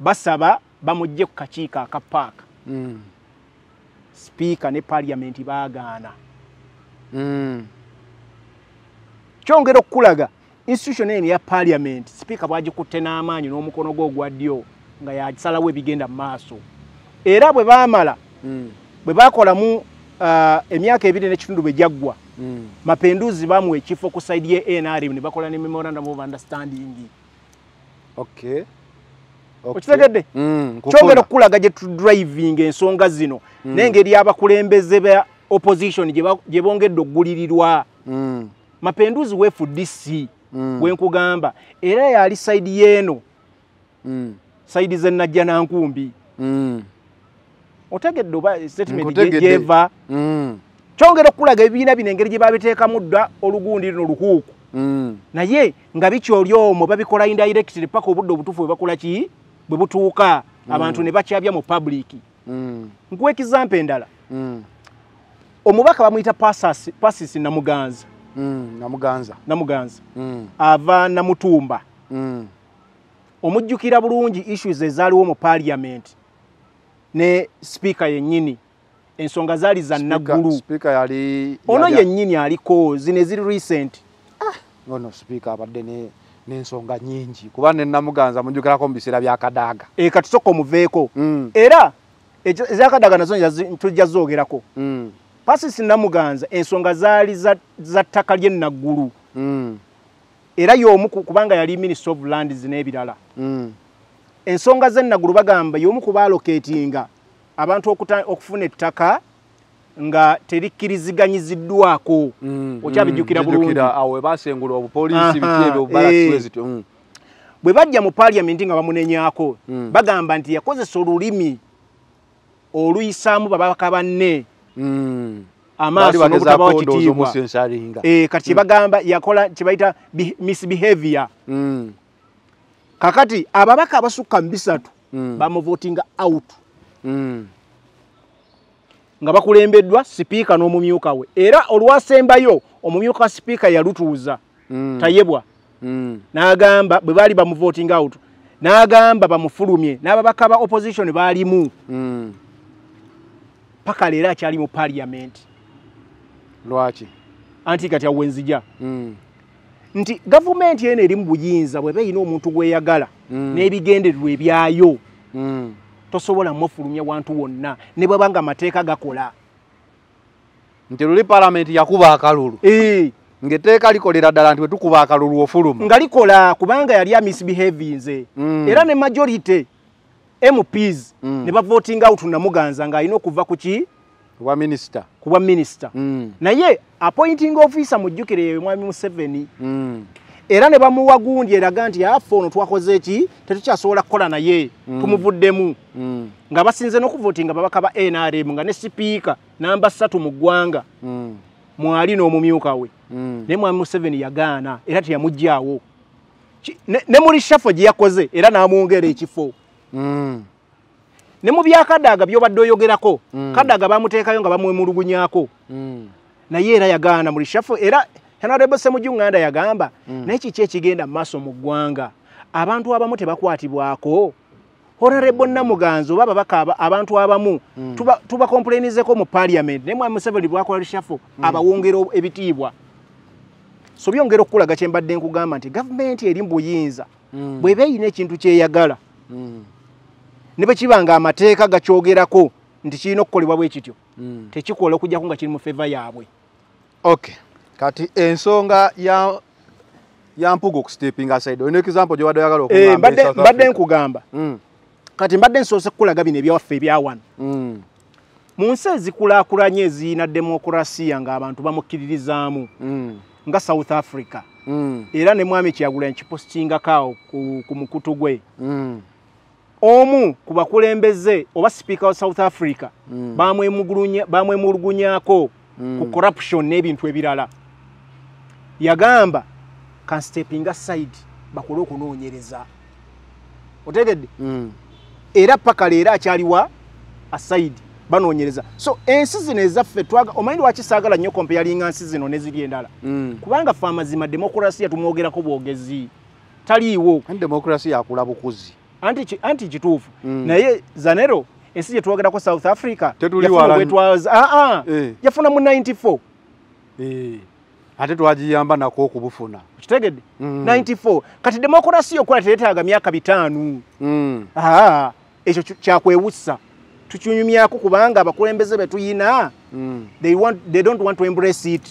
basaba bamugje ku kakiiko aka paaka Mm. Sipiika ne parliament baagaana Mm. kyongera okukulaga institution eno eya parliament sipiika bwagikutte n'amaanyi n'omukono gwe ogwa ddyo nga yagisalawo ebigenda mu maaso era bwe baamala Mm. bwe baakolamu uh, emyaka ebiri n'ekitundu bwe gyaggwa Mm. mapenduzi bamuwa ekifo ku saidi ye nrm ne bakola ne memorandum of understanding Okay. Okitegedde Mm. kyongera okukulaga gye tudriving ensonga zino. Mm. n'engeri abakulembeze ba opposition gye bongedde okugulirirwa. Mm. mapenduzi wefudisi Mm. wenkugamba era yali saidi yeeno saidi zenajja nankumbi. Otegedde oba statement Nkutegedde. gye- gyeva? Mm. kyongera okukulaga ebibiina bino engeri gye babiteekamu dda olugundi lino lukuuku. Naye nga bikyoli omwo babikola indirectly paka obudde obutuufu bwe bakola ki bwe butuuka abantu ne bakyabya mu public. Mm. nkuwa ekizampa endala. Mm. omubaka bamuyita pasisi namuganza. Mm. namuganza. Namuganza. Mm. ava namutumba. Mm. omujjukira bulungi issues ezaaliwo mu parliament. Ne sipiika yennyini. Ensonga zaali za naggulu ono yennyini aliko zino eziri recent. Ono speaker abadde ne n'ensonga nyingi kuba ne namuganza mujjukirako mu biseera bya kadaaga e, katusooka omuveeko Mm. era ezakadaga nazo tujja zoogerako Mm. pasisi namuganza ensonga zaali za ttaka ly'enaggulu Mm. era y'omu ku- kubanga yali minister of lands n'ebirala ensonga z'enaggulu bagamba y'omu ku baaloketinga abantu okufuna ettaka nga terikkirizganyiziddwako Mm. Okyabijjukira Mm. bulungi. Bijjukira awo we baasengula obupoliisi biki ebyo bubalasi eh. Mm. bwe bajja mu paliamenti nga bamunenyaako bagamba nti yakozesa olulimi oluyisaamu babaka banne amaaso ndowooza kitiibwa. Eh, kati kyebagamba yakola kyebayita misbehavior kakati ababaka abasukka mu bisatu bamuvotinga out. Nga bakulembeddwa sipiika n'omumyuka we era olwasembayo omumyuka sipiika yalutuuza Mm. tayebwa Mm. n'agamba bwe baali bamuvoting out n'agamba bamufulumye n'ababaka ba opposition baalimu Mm. paka leero akyali mu parliament lwaki anti kati awo wenzija Mm. nti gavumenti eno eri mu buyinza bweba erina omuntu gweyagala Mm. n'ebigendererwa ebyayo Mm. Tosobola mufulumya wantu wonna ne bweba nga amateeka gakola nti luli palamenti yakuba akalulu Eh, ng'etteeka likolera ddala nti bwe tukuba akalulu ofuluma nga likola kubanga yali amisbehavinze Mm. era ne majority mps Mm. ne bavoting out namuganza ng'alina okuva ku ki bwa minisita ku bwa minisita Mm. naye appointing officer mujjukire ye mwami museveni Mm. Era ne bamuwa gundi eraga nti afe ono twakoze eki tetukyasobola kukola naye Mm. tumuvuddemu Mm. nga basinze n'okuvotinga babaka ba nrm nga ne sipiika namba ssatu mu ggwanga Mm. mwali n'omumyuka we Mm. naye mwami museveni yagaana era teyamugjawo Ki- ne- ne muri shafo gye yakoze era n'amwongera ekifo Mm. ne mu byakadaaga by'obadde oyogerako Mm. kadaaga bamuteekayo nga bamwemulugunyaako Mm. naye era yagaana muri shafo era henarebo semujunganda yagamba Mm. naye kiki ekigenda mu maaso mu ggwanga? Abantu abamu tebakwatibwako. Honorable namuganzi oba ababaka aba- abantu abamu tuba- tubakompulenizeko mu parliament. Naye mwami museveni bwakola lishafo abawongera ebitiibwa. So byongera okukulaga kyembadde nkugamba nti gavumenti eri mbuyinza bweba eyina ekintu kyeyagala ne bwe kiba nga amateeka gakyogerako nti kirina okukolebwa bwe kityo tekikola okujjako nga kiri mu feva yaabwe. Okay kati ensonga ya ya mpuga okustepinga side olina example gyobadde oyagala Eh, okugamba mbadde e South mbadde Africa? nkugamba. Mm, kati mbadde nsoose kukulaga bino ebyawaffe ebyawano mm, mu nsi ezikulaakulanye eziyina demokurasiya ng'abantu bamukkiririzaamu mm, nga south africa. Era ne mwami kyagulanyi kipositingako awo ku, ku mukutu gwe. Omu ku bakulembeze oba sipiika wa south africa bamwemulugunyako ku corruption n'ebintu ebirala yagamba kanstepinga side bakole okunoonyereza. Otegedde? Mm. era paka leero akyaliwa asaidi banoonyereza. So ensi zino ezaffe twaga omanyi lwaki saagala nnyo kompeyalinga nsi zino neziri endala? Mm. kubanga fe amazima demokurasiya tumwogerako bwogezi. Taliiwo. Democracy yakula bukuzi? Anti anti kituufu. Mm. naye zanero ensi gye twogerako south africa yafuna mu 94 Eh, ate twagiyamba nako okubufuna. Kitegedde Mm. 94 kati demokurasiya okukola teyeetaaga myaka bitaanu Mm, ekyo kyakwewussa. Tukinyumyako kubanga abakulembeze betuyina mm, they, want, they don't want to embrace it.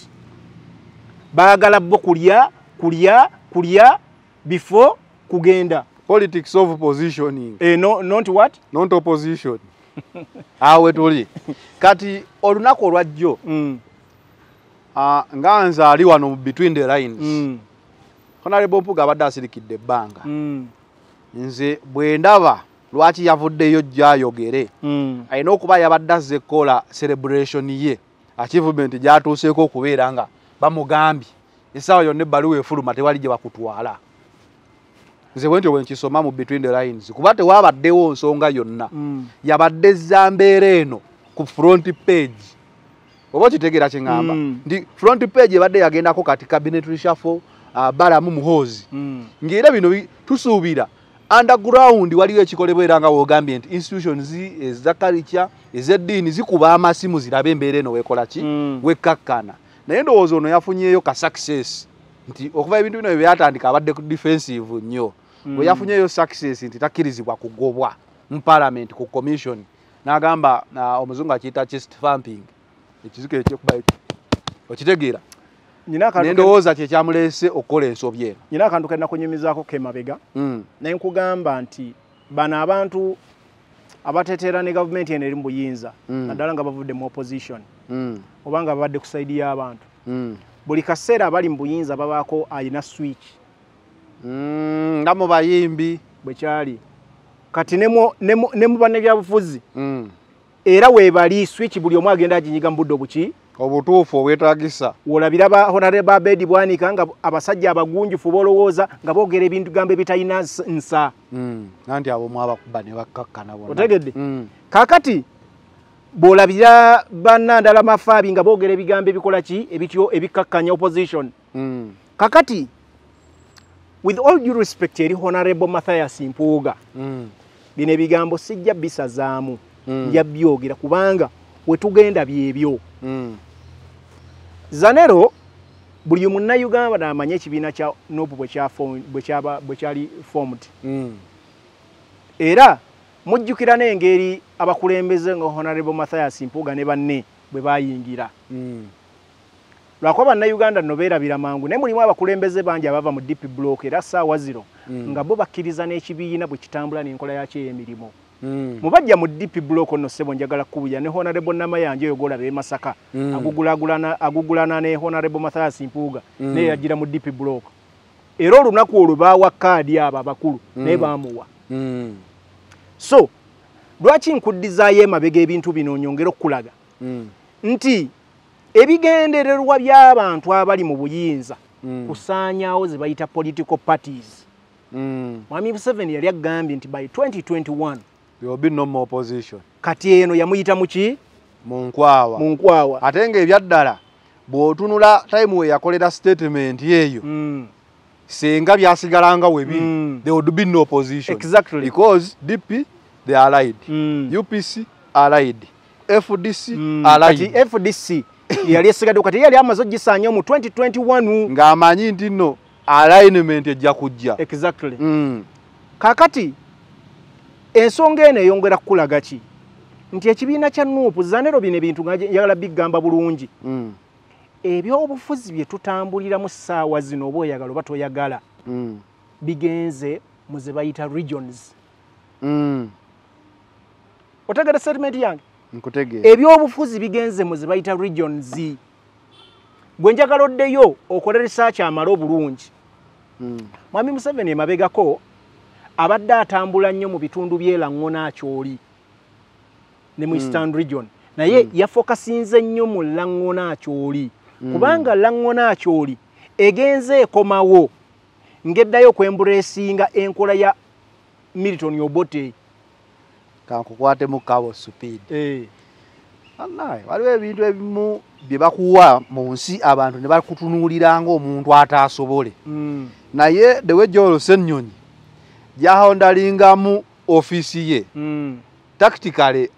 Baagala bo kulya kulya kulya before kugenda. Politics of positioning. Eh, no, not what? Not opposition. Awe tuli. Kati olunaku olwajjo mm. Ah, nga nze ali wano mu between the lines Mm. honorable mpuga abadde asirikidde ebbanga Mm. nze bwe ndaba lwaki yavuddeyo gyayogere Mm. alina okuba yabadde azze kukola celebration ye achievement gyatuuseeko okubeera nga bamugambye essaawa yonna ebbaluwa efuluma tewali gye bakutwala nze bwe ntyo bwe nkisoma mu between the lines kuba tewaabaddewo nsonga yonna Mm. yabadde ezza mbeera eno ku front page oba okitegeera kyeŋŋamba Mm. nti front page ebadde yagendako kati cabinet reshuffle uh, balamu muhoozi. Mm. ng'era bino bi- tusuubira underground waliwo ekikolebwa era nga wogambye nti institutions eza culture ez'eddiini zikuba amasimu zirabe embeera eno wekola ki? Mm. wekkakkana naye ndowooza ono yafunyeeyo ka success nti okuva ebintu bino byatandika abadde ku defensive nnyo. Bwe yafunyeyo success nti takkirizibwa kugobwa mu parliament ku commission. N'agamba uh, omuzungu akiyita chest thumping ekiziko ekyokuba okitegeera. Akantu ke- nendowooza kyekyamuleese okukola ensobi eno. Nina akantu ke nakunyumizaako kemabega Mm. naye nkugamba nti bano abantu abateteera ne gavumenti eno eri mu buyinza Mm. naddala nga bavudde mu opposition Mm. oba nga babadde ku saidi y'abantu. Buli kaseera abali mu buyinza babaako alina switch. Nga mu bayimbi. Bwe kyali. Kati ne mu- ne era weebali switch buli omu agenda aginyiga mu budde buki obutuufu obwetaagisa olabira ba honareba bedi bwanika nga abasajja abagunjufu bolowooza nga boogera ebintu gambo ebitalina ns- nsa Mm. nanti abo mwabakuba ne bakkakkana bonna Otegedde? Mm. kaakati bw'olabira bannandala mafaabi nga boogera ebigambo ebikola ki ebityo ebikkakkanya opposition Mm. kakati with all due respect eri honorable mathias mpuuga bino ebigambo sijja bisazaamu. Nja byogera kubanga wetugenda byebyo Mm. zanero buli munnayuganda naamanye ekibiina kya nopu bwe kyali formed Mm. era mujjukira n'engeri abakulembeze nga honorable mathias mpuuga ne banne bwe bayingira Mm. lwakuba bannayuganda nno beerabira mangu naye mulimu abakulembeze bangi abava mu dp block era saawa ziro Mm. nga bo bakkiriza n'ekibiina bwe kitambula n'enkola yakyo ey'emirimu Mm. Mubajja mu dp block nno ssebo njagala kubuya ne honorable namayanja oyo golaba e masaka Mm. agugulagulana agugulana ne honorable mathias mpuuga Mm. naye yagira mu dp block era olunaku olwo baawa kaadi abo abakulu naye Mm. baamuwa Mm. so lwaki nkuddizaayo emabega ebintu bino nyongera okukulaga Mm. nti ebigendererwa by'abantu abali mu buyinza Mm. kusaanyaawo ze bayita political parties Mm. mwami museveni yali agambye nti by 2021 There will be no more opposition. Kati eno yamuyita muki mu nkwawa. Mu nkwawa. Ate ng'ebyaddala bw'otunula time we yakolera statement eyo Mm, senga byasigalanga we biri Mm. there would be no opposition. Exactly. because dp they allied. Mm. upc allied. Fdc Mm. kati allied fdc yali esigadde kati yali amaze ogisaanya mu 2021 ng'amanyi nti nno alignment ejja kujja. Exactly. Mm. kakati ensonga eno eyongera kukulaga ki? Nti ekibiina kya nuupu zanero bino ebintu njagala bigamba bulungi. Mm. ebyobufuzi bye tutambuliramu ssaawa zino oba oyagala oba toyagala Mm. bigenze mu ze bayita regions. Mm. otegera settlement yange? Ebyobufuzi bigenze mu ze bayita regions. Bwe njagala oddeyo okole research amale obulungi. Mwami museveni emabegako abadde atambula nnyo mu bitundu by'elaŋŋona akyoli ne mu eastern region. Naye yafokasinze nnyo mu laŋŋona akyoli kubanga laŋŋona akyoli egenze ekomawo. Ng'eddayo okwembuleesinga enkola ya milton obote. Kankukwatemu kabo speed. Eh, Wallahi, waliwo ebintu ebimu bye bakuwa mu nsi abantu ne bakutunuulira ng'omuntu ataasobole mm, naye dewe gyolose ennyonyi gyahondalingamu ofiisi ye. Mm, tactically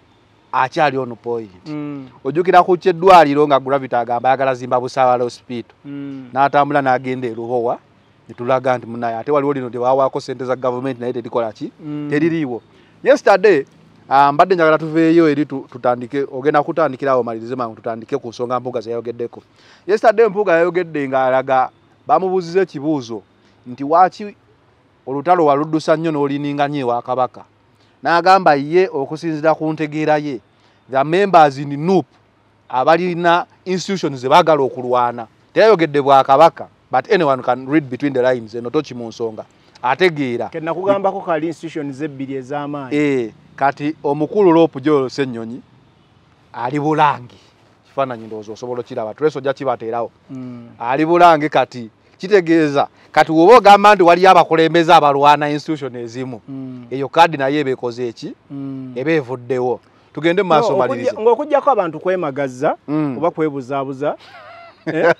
akyali ono point. Mm, ojjukira ku kyeddwaliro nga gravity agamba ayagala zimba busaawala hospital mm. n'atambula n'agenda erubowa netulaga nti munaye ate waliwo lino tewawaako sente za gavumenti naye terikola ki? Mm. teririiwo. Yesterday ah, mbadde njagala tuveeyo eri tu- tutandike ogenda kutandikirawo malirize mangu tutandike ku nsonga mpuga zeyayogeddeko yesterday mpuga yayogedde ng'alaga bamubuuziza ekibuuzo nti waaki olutalo waluddusa nnyo n'olininga ewa kabaka. N'agamba ye okusinziira ku ntegeera ye the members in nup abalina institutions ze baagala okulwana. Teyayogedde bwakabaka but anyone can read between the lines eno toki mu nsonga. Ategeera. Ke nakugambako kali institutions ebbiri ez'amaanyi. Eh, kati omukulu lopu gyolo ssennyonyi ali bulange kifaananyi ndowooza osobola okiraba tuleso ojja kibateerawo. Mm, ali bulange kati kitegeeza kati woba ogamba nti waliyo abakulembeze abalwana institution ezimu mm, eyo kadi naye eba ekoze eki mm. eba evuddewo tugende mu maaso malirize ng'okuggyako abantu kwemagaza Mm. oba kwebuzaabuza eh?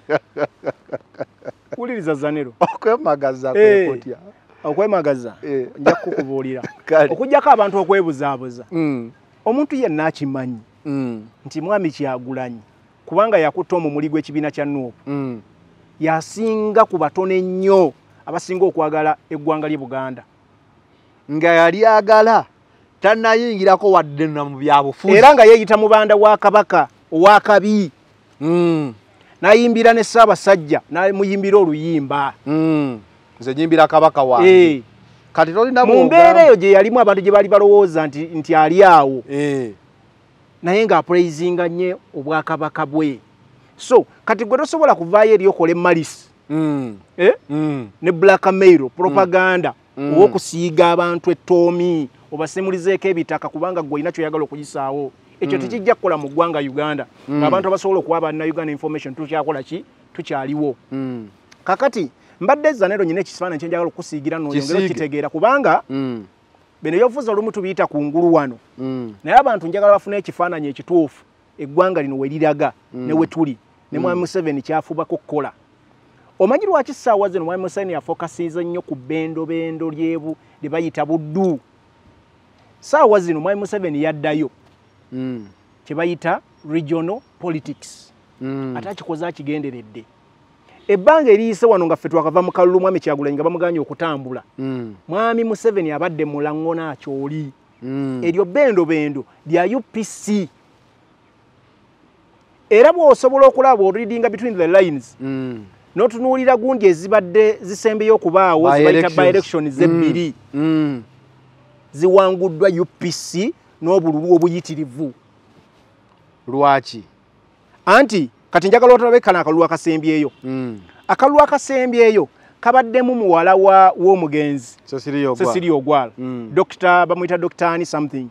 wuliriza zanero okwemagaza Eh. kwekutya okwemagaza Eh. nja kukubuulira okugjako abantu okwebuzaabuza omuntu yenna akimanyi nti mwami kyagulanyi kubanga yakutta omumuli gw'ekibiina kya nuupu. Yasinga ku batono ennyo abasinga okwagala eggwanga ly'e buganda. Nga yali agala tannayingirako wadde na mu byabufuzi era nga yeeyita mubanda wa kabaka owakabi Mm, n'ayimbira ne ssaabasajja n'amuyimbira oluyimba. Mm. nze nyimbira kabaka Eh, wange kati tolina mu mbeera eyo gye yalimu abantu gye baali balowooza nti, nti ali awo. Eh, naye ng'apulaizinga nnyo obwakabaka bwe so kati gwe tosobola kuvaayo eri okola emalisi mm, eh? mm. ne blackmail propaganda Mm. oba okusiiga abantu ettoomi obasemulizeeko ebitaka kubanga gwe olina kyoyagala okugisaawo ekyo tekijja kukola mu ggwanga uganda. Ng'abantu abasobola okuwa bannayuganda information tukyakola ki? Tukyaliwo. Mm, kakati mbadde zanero nyina ekifaananyi kyenjagala okusiigira noyongera Kisiige. okitegeera kubanga mm, bino ebyobufuzi olumu tubiyita ku ngulu wano. Mm, naye abantu njagala bafune ekifaananyi ekituufu eggwanga lino we liraga ne we tuli ne mwami museveni kyafubako kukola omanyi lwaki ssaawa zino mwami museveni yafokasiza nnyo ku bendobendo lyebu lye bayita buddu? Ssaawa zino mwami museveni yaddayo mm, kye bayita regional politics. Mm. ate akikoze akigenderedde. Ebbanga eriyise wano nga ffe twakava mu kalulu mwami kyagulanyi nga bamuganye okutambula. Mm, mwami museveni abadde mulaŋŋona akyoli mm. eryo bendobendo lya upc era bw'osobola okulaba oreadinga between the lines Mm, n'otunuulira gundi ezibadde zisembeyo okubaawo zibayita elections. by elections. ebbiri mm. ziwanguddwa upc n'obululu obuyitirivu. Lwaki? Anti kati njagala otalabe kano akalulu akasembyeyo. Mm. akalulu akasembyeyo kabaddemu muwala wa w'omugenzi. Cecilia ogwala. Mm. dokita bamuyita dokitani something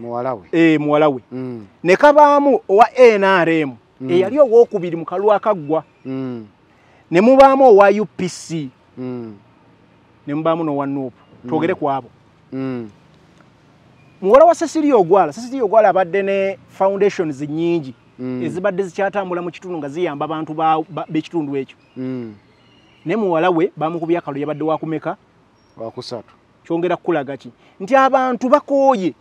muwala we e, muwala we Mm, ne kabaamu owa nrm eyali owookubiri mu kalulu akaggwa mm, ne mubaamu owa upc mm, ne mubaamu n'owa nuupu twogere ku abo. Mm. muwala wa cecilia ogwala cecilia ogwala abadde ne foundations nyingi Mm. ezibadde zikyatambula mu kitundu nga ziyamba abantu ba- ba- b'ekitundu ekyo. Mm. ne muwala we bamukubya akalulu yabadde wakumeka wakusatu kyongera kukulaga ki? Nti abantu bakooye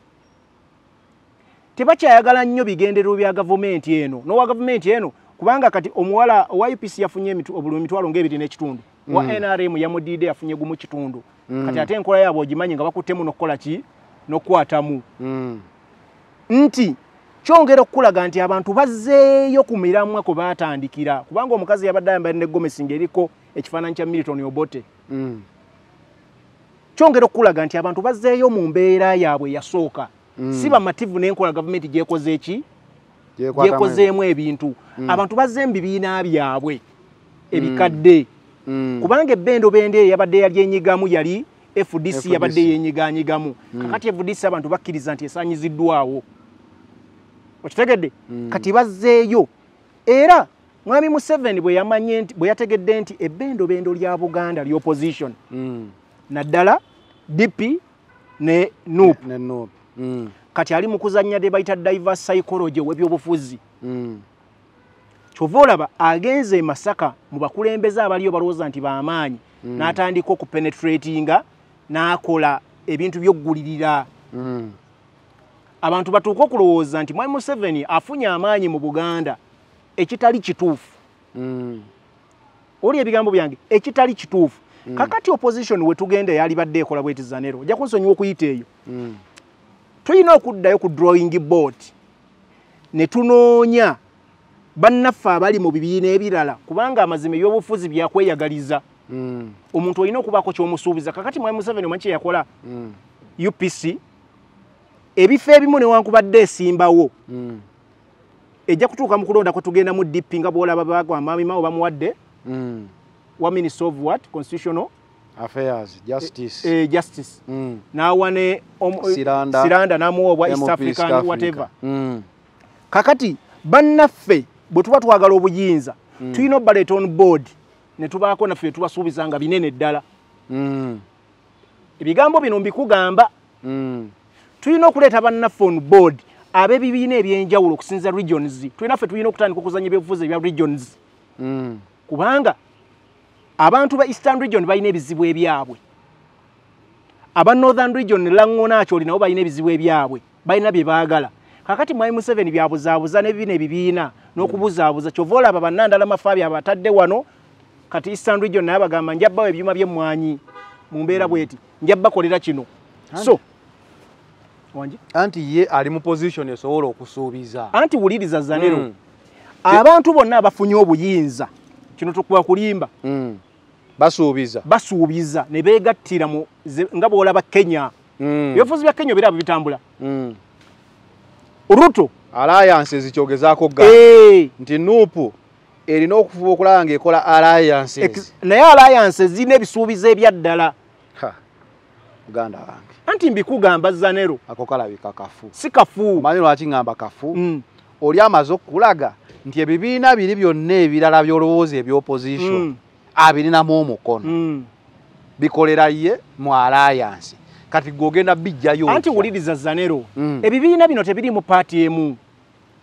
tebakyayagala nnyo bigendero bya gavumenti eno n'owa gavumenti eno kubanga kati omuwala owa upc yafunye obulumi mitwalo ng'ebiri n'ekitundu wa Mm. nrm yamudiide yafunye gumu kitundu Mm. kati ate enkola yaabwe ogimanyi nga bakuttemu n'okukola ki n'okukwatamu Mm. nti kyongera okukulaga nti abantu bazzeeyo ku miramwa kwe baatandikira kubanga omukazi yabadde ayambadde ne gomesi ng'eriko ekifaananyi kya militon obote Mm. kyongera okukulaga nti abantu bazzeeyo mu mbeera yaabwe yasooka. Si bamativu n'enkola gavumenti gyekoze eki gyekozeemu ebintu Mm. abantu bazze mu bibiina byabwe ebikadde Mm. kubanga ebendobende eyo yabadde yali enyigamu yali fdc yabadde yenyiganyigamu Mm. kakati fdc abantu bakkiriza nti esanyiziddwawo okitegedde Mm. kati bazzeeyo era mwami museveni bwe nti yategedde nti ebbendobendo lya buganda ly opposition Mm. naddala dp ne nup. Mm. Kati ali mu kuzannya de bayita diverse psychology ow'ebyobufuzi Mm. kyova olaba agenze e masaka mu bakulembeze abaliyo balowooza nti bamaanyi Mm. n'atandika okupenetratinga n'akola ebintu by'oggulirira Mm. abantu batuuke okulowooza nti mwami museveni afunye amaanyi mu buganda ekitali kituufu Mm. oli ebigambo byange ekitali kituufu kakati opposition we tugenda yalibadde ekola bwetizanero ojja kunsonyiwa okuyita eyo Mm. Tulina okuddayo ku drawing board ne tunoonya bannaffe abali mu bibiina ebirala kubanga amazima ebyobufuzi byakweyagaliza. Mm. omuntu olina okubaako kyomusuubiza kakati mwami museveni omanyi kye yakola? Mm. upc ebifo ebimu newankubadde esimbawo. Mm. ejja kutuuka mu kulonda kwe tugenda mu dp nga bwolaba bagwa amamimawo bamuwadde? Wa minister of what? Constitutional Affairs, justice. eh, justice Mm. n'awa ne om- Siranda. siranda n'amuwa obwa east african Africa. whatever Mm. kakati bannaffe bwe tuba twagala obuyinza Mm. tulina obbaleta on board ne tubaako naffe tubasuubiza nga binene ddala Mm. ebigambo bino mbikugamba Mm. tulina okuleeta bannaffe on board ab'ebibiina ebyenjawulo okusinza regions tulina ffe tulina okutandika okuzanya ebyobufuzi ebya regions Mm. kubanga abantu ba eastern region balina ebizibu ebyabwe. Aba northern region laŋŋona kyoli nabo balina ebizibu ebyabwe. Balina bye baagala. Kakati mwami museveni byabuzaabuza n'ebibiina ebibiina n'okubuzaabuza. Kyova olaba bannandala mafa byabwe atadde wano. Kati eastern region naye bagamba njabbawo ebyuma by'emmwanyi mu mbeera bweti njabbakolera kino. So anti ye ali mu position esobola okusuubiza. Anti wuliriza zanero. Mm. abantu bonna abafunye obuyinza. Kino tukuba kulimba. Mm. Basuubiza. Basuubiza ne beegattira mu nga bwolaba kenya. Mm. ebyobufuzi bya kenya biraabo bitambula Mm. ruto. Alliances zikyogezaako ga eh, nti nuupu erina okufuba okulaba ng'ekola alliances. Ex- naye alliance zirina ebisuubizo ebya ddala. Ha. muganda wange. Anti mbikugamba zanero. Ako kalabika kafu. Si kafu. Omanyi lwaki ŋŋamba kafu? Mm, oli amaze okulaga nti ebibiina biri byonna ebirala byolowooza ebyopposition. Mm, abirinamu omukono. Mm. bikolera ye mu alliance. Kati gwogenda bijjayo anti wuliriza zanero Mm. ebibiina bino tebiri mu paati emu.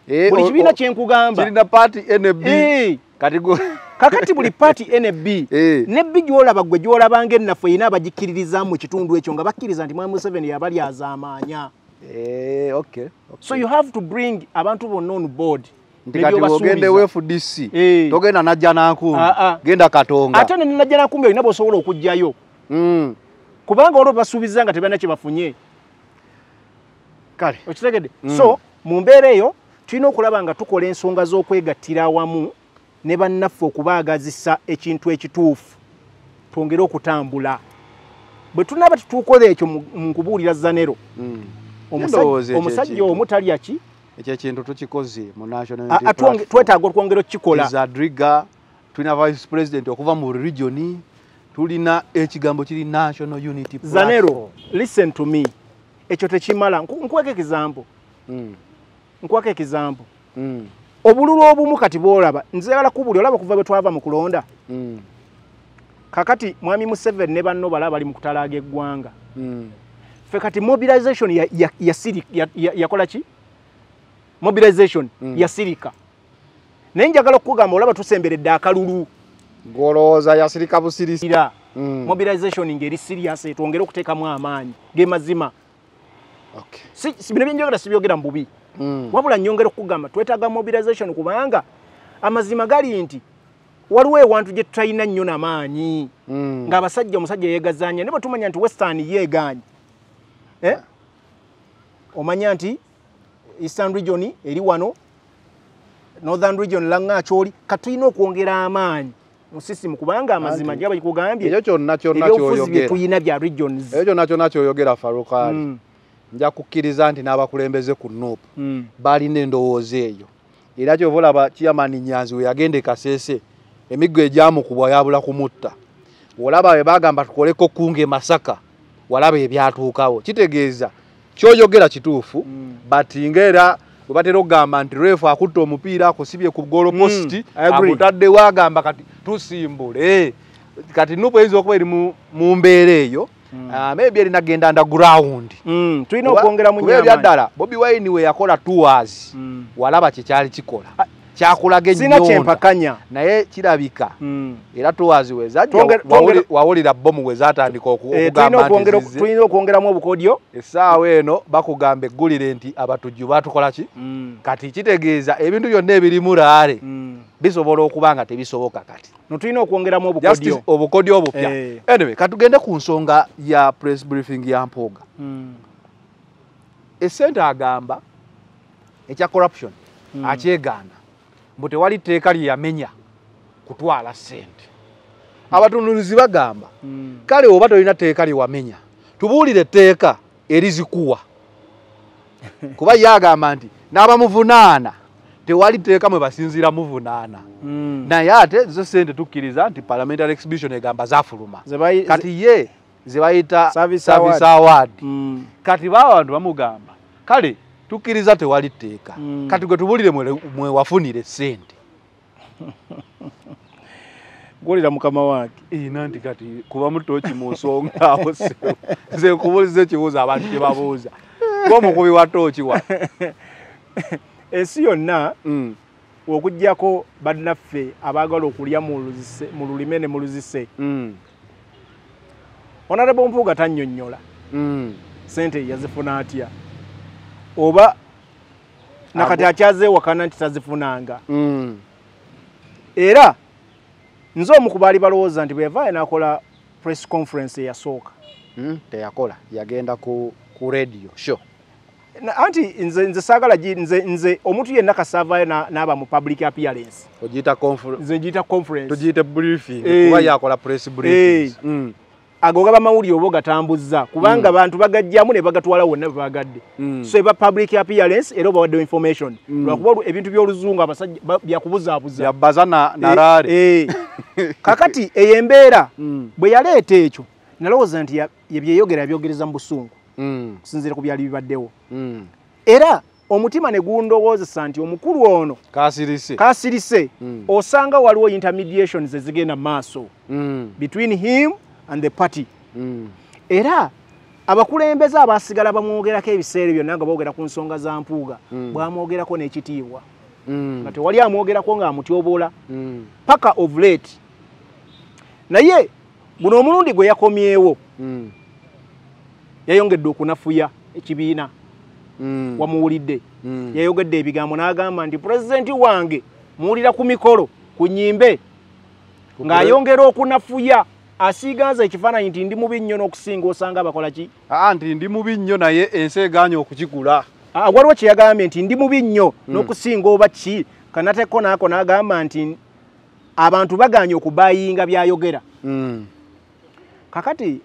Eh, buli kibiina kyenkugamba. kirina paati nb Eh, kati kakati buli paati nb Eh. nebbi gyolaba gwe gyolabanga ennaffe erina abagikkirizaamu mu kitundu ekyo nga bakkiriza nti mwami museveni yabali azaamaanya okay, okay. so you have to bring abantu bonna on board nti kati ogende Nebyobasuubiza. fdc Eh. togenda najja nankumi Ah, ah. genda katonga ate nenajja nakumbi olina bwosobola okugjayo Mm. kubanga olwo basuubiza nga tebalina kye bafunye kale okitegedde Mm. so mu mbeera eyo tulina okulaba nga tukola ensonga z'okwegattira awamu ne bannaffe okubaagazisa ekintu ekituufu twongere okutambula bwe tunaba tetukola ekyo mu nkubuulira zanero Mm. omusajja omu talya ki ekyo ekintu tukikoze mu national A- Unity atwonge- Platform. twetaaga okwongera okukikola. Zadriga tulina vice president okuva mu regioni tulina ekigambo kiri national unity zanero listen to me. Ekyo tekimala. Nku- nkuwako ekizampo Mm. nkuwako ekizampo Mm. obululu obumu kati bwolaba nzagala kubuli olaba kuva bwe twava mu kulonda. Mm. kakati mwami museveni ne banno bala bali mu kutalaaga eggwanga. Ffe kati mobilization ya- ya- yasiri- ya- ya- yakola ki mobilization Mm. yasirika naye njagala okukugamba olaba tusemberedde akalulu golowooza yasirika busirisi era Mm. mobilization ngeri serious twongere okuteekamu amaanyi ge mazima Okay. Si- bino byenjogera sibyogera mu bubi Mm. wabula nyongera okugamba twetaaga mobilization kubanga amazima gali nti waliwo ewantu gye tutalina nnyo namaanyi Mm. ng'abasajja omusajja yeegazanya ne bwe tumanya nti western yeeganye eh? omanya nti eastern region eri wano northern region langakyoli katulina okwongera amaanyi mu sisimu kubanga amazima gyaba gikugambye. ekyo kyonna kyonna ebyobufuzi bye kyoyogera. tulina bya regions. Ekyo kyonna kyonna kyoyogera farukaali Mm, nja kukkiriza nti n'abakulembeze ku nuupu mm, balina endowooza eyo. Era kyova olaba chairman nyanzi we yagenda e kasese emiggo egyamukubwa yabula kumutta olaba bwe bagamba tukoleko kunga e masaka walaba ebyatuukawo. Kitegeeza kyoyogera kituufu mm. but ngaera bwe batera okugamba nti refu akutta omupiira akusibye ku golopost Mm, agree. agutaddewo agamba kati tusimbule kati nupu eyinza okuba eri mu- mbeera eyo Ah, maybe erinagenda underground Mm, tulina amaanyi. ebyaddala bobi wine we yakola tours Mm. walaba kyekyali kikola kyakulaga kyempakanya naye kirabika Mm. era twongere- wawulira bomu we zatandika oku- Eh, okwongeramu obukodyo. Essaawa eno bakugamba eggulire nti abatujju batukola ki? Mm, kati kitegeeza ebintu byonna ebirimu laale mm. bisobola okuba nga tebisoboka kati. Tulina okwongeramu obukodyo. Obukodyo obupya. Eh. anyway katugende ku nsonga ya press briefing ya mpuuga. Mm, essente agamba ekya corruption akyegaana mbu tewali tteeka lye yamenya kutwala ssente. Abatunulizi bagamba mm. kale oba tolina tteeka lye wamenya tubuulire etteeka erizikuwa kuba ye agamba nti n'abamuvunaana. Tewali tteeka mwe basinziira muvunaana. Mm. naye ate zo sente tukkiriza nti parliamentary exhibition egamba zafuluma. Kati ye ze bayita Service award. kati baba bantu bamugamba kale tukkiriza tewali tteeka. Mm. kati gwe tubulire mwe mwe wafunire sente gwolera mukama wange. Ina nti kati kuba mutoki mu nsonga awo nze nkubuuliza ekibuuzo abantu kye babuuza. Ng'omukubi wa tooki wa? Ensi yonna Mm, okugjako bannaffe abaagala okulya mu lulime ne mu luzise. Mm, onarebo mpuuga tannyonnyola mm. sente yazifuna atya oba nakati akyazeewakana nti tazifunanga. Mm. era nze omu ku baali balowooza nti bwe yavaayo n'akola press conference eyasooka. Mm, teyakola yagenda ku radio Na- anti nze, nze saagala nze, nze omuntu yenna kasaavaayo na- n'aba mu public appearance. Ogiyita nze ngiyita conference. Tugiyite briefing kuba yakola press briefings. Mm, ago gaba mawulire oba ogatambuzza kubanga abantu bagajjamu ne bagatwala wonna bwe bagadde. Mm. so eba public appearance era obawadde information. Mm. lwakuba olu- ebintu by'oluzungu abasajja ba- byakubuzaabuza. Yabbaza na Eh, nalaale eh. kakati eyo embeera Mm, bwe yaleeta ekyo nalowooza nti yebyeyogera yabyogereza mu busungu. Mm, okusinziira ku byali bibaddewo. Mm. era omutima ne gundowoozesa nti omukulu ono kasirise kasirise Mm. osanga waliwo intermediations ezigenda mu maaso. Mm, between him and the party. Mm, era abakulembeze abaasigala bamwogerako ebiseera byonna nga boogera ku nsonga za mpuuga Mm. bwamwogerako n'ekitiibwa. Mm, nga tewali amwogerako ng'amutyoboola. Paka of late. Naye guno omulundi gwe yakomyewo. Yayongedde okunafuya ekibiina. Wamuwulidde. Yayogedde ebigambo n'agamba nti pulezidenti wange muwulira ku mikolo ku nyimbe ng'ayongera okunafuya asiiganza ekifaananyi nti ndi mubi nnyo n'okusinga osanga abakola ki? Aa nti ndi mubi nnyo naye ensi egaanye okukigula. Ah, waliwo kye yagambye nti ndi mubi nnyo Mm. n'okusinga oba ki? Kanateko naako n'agamba nti abantu bagaanye okubayinga byayogera. Mm, kakati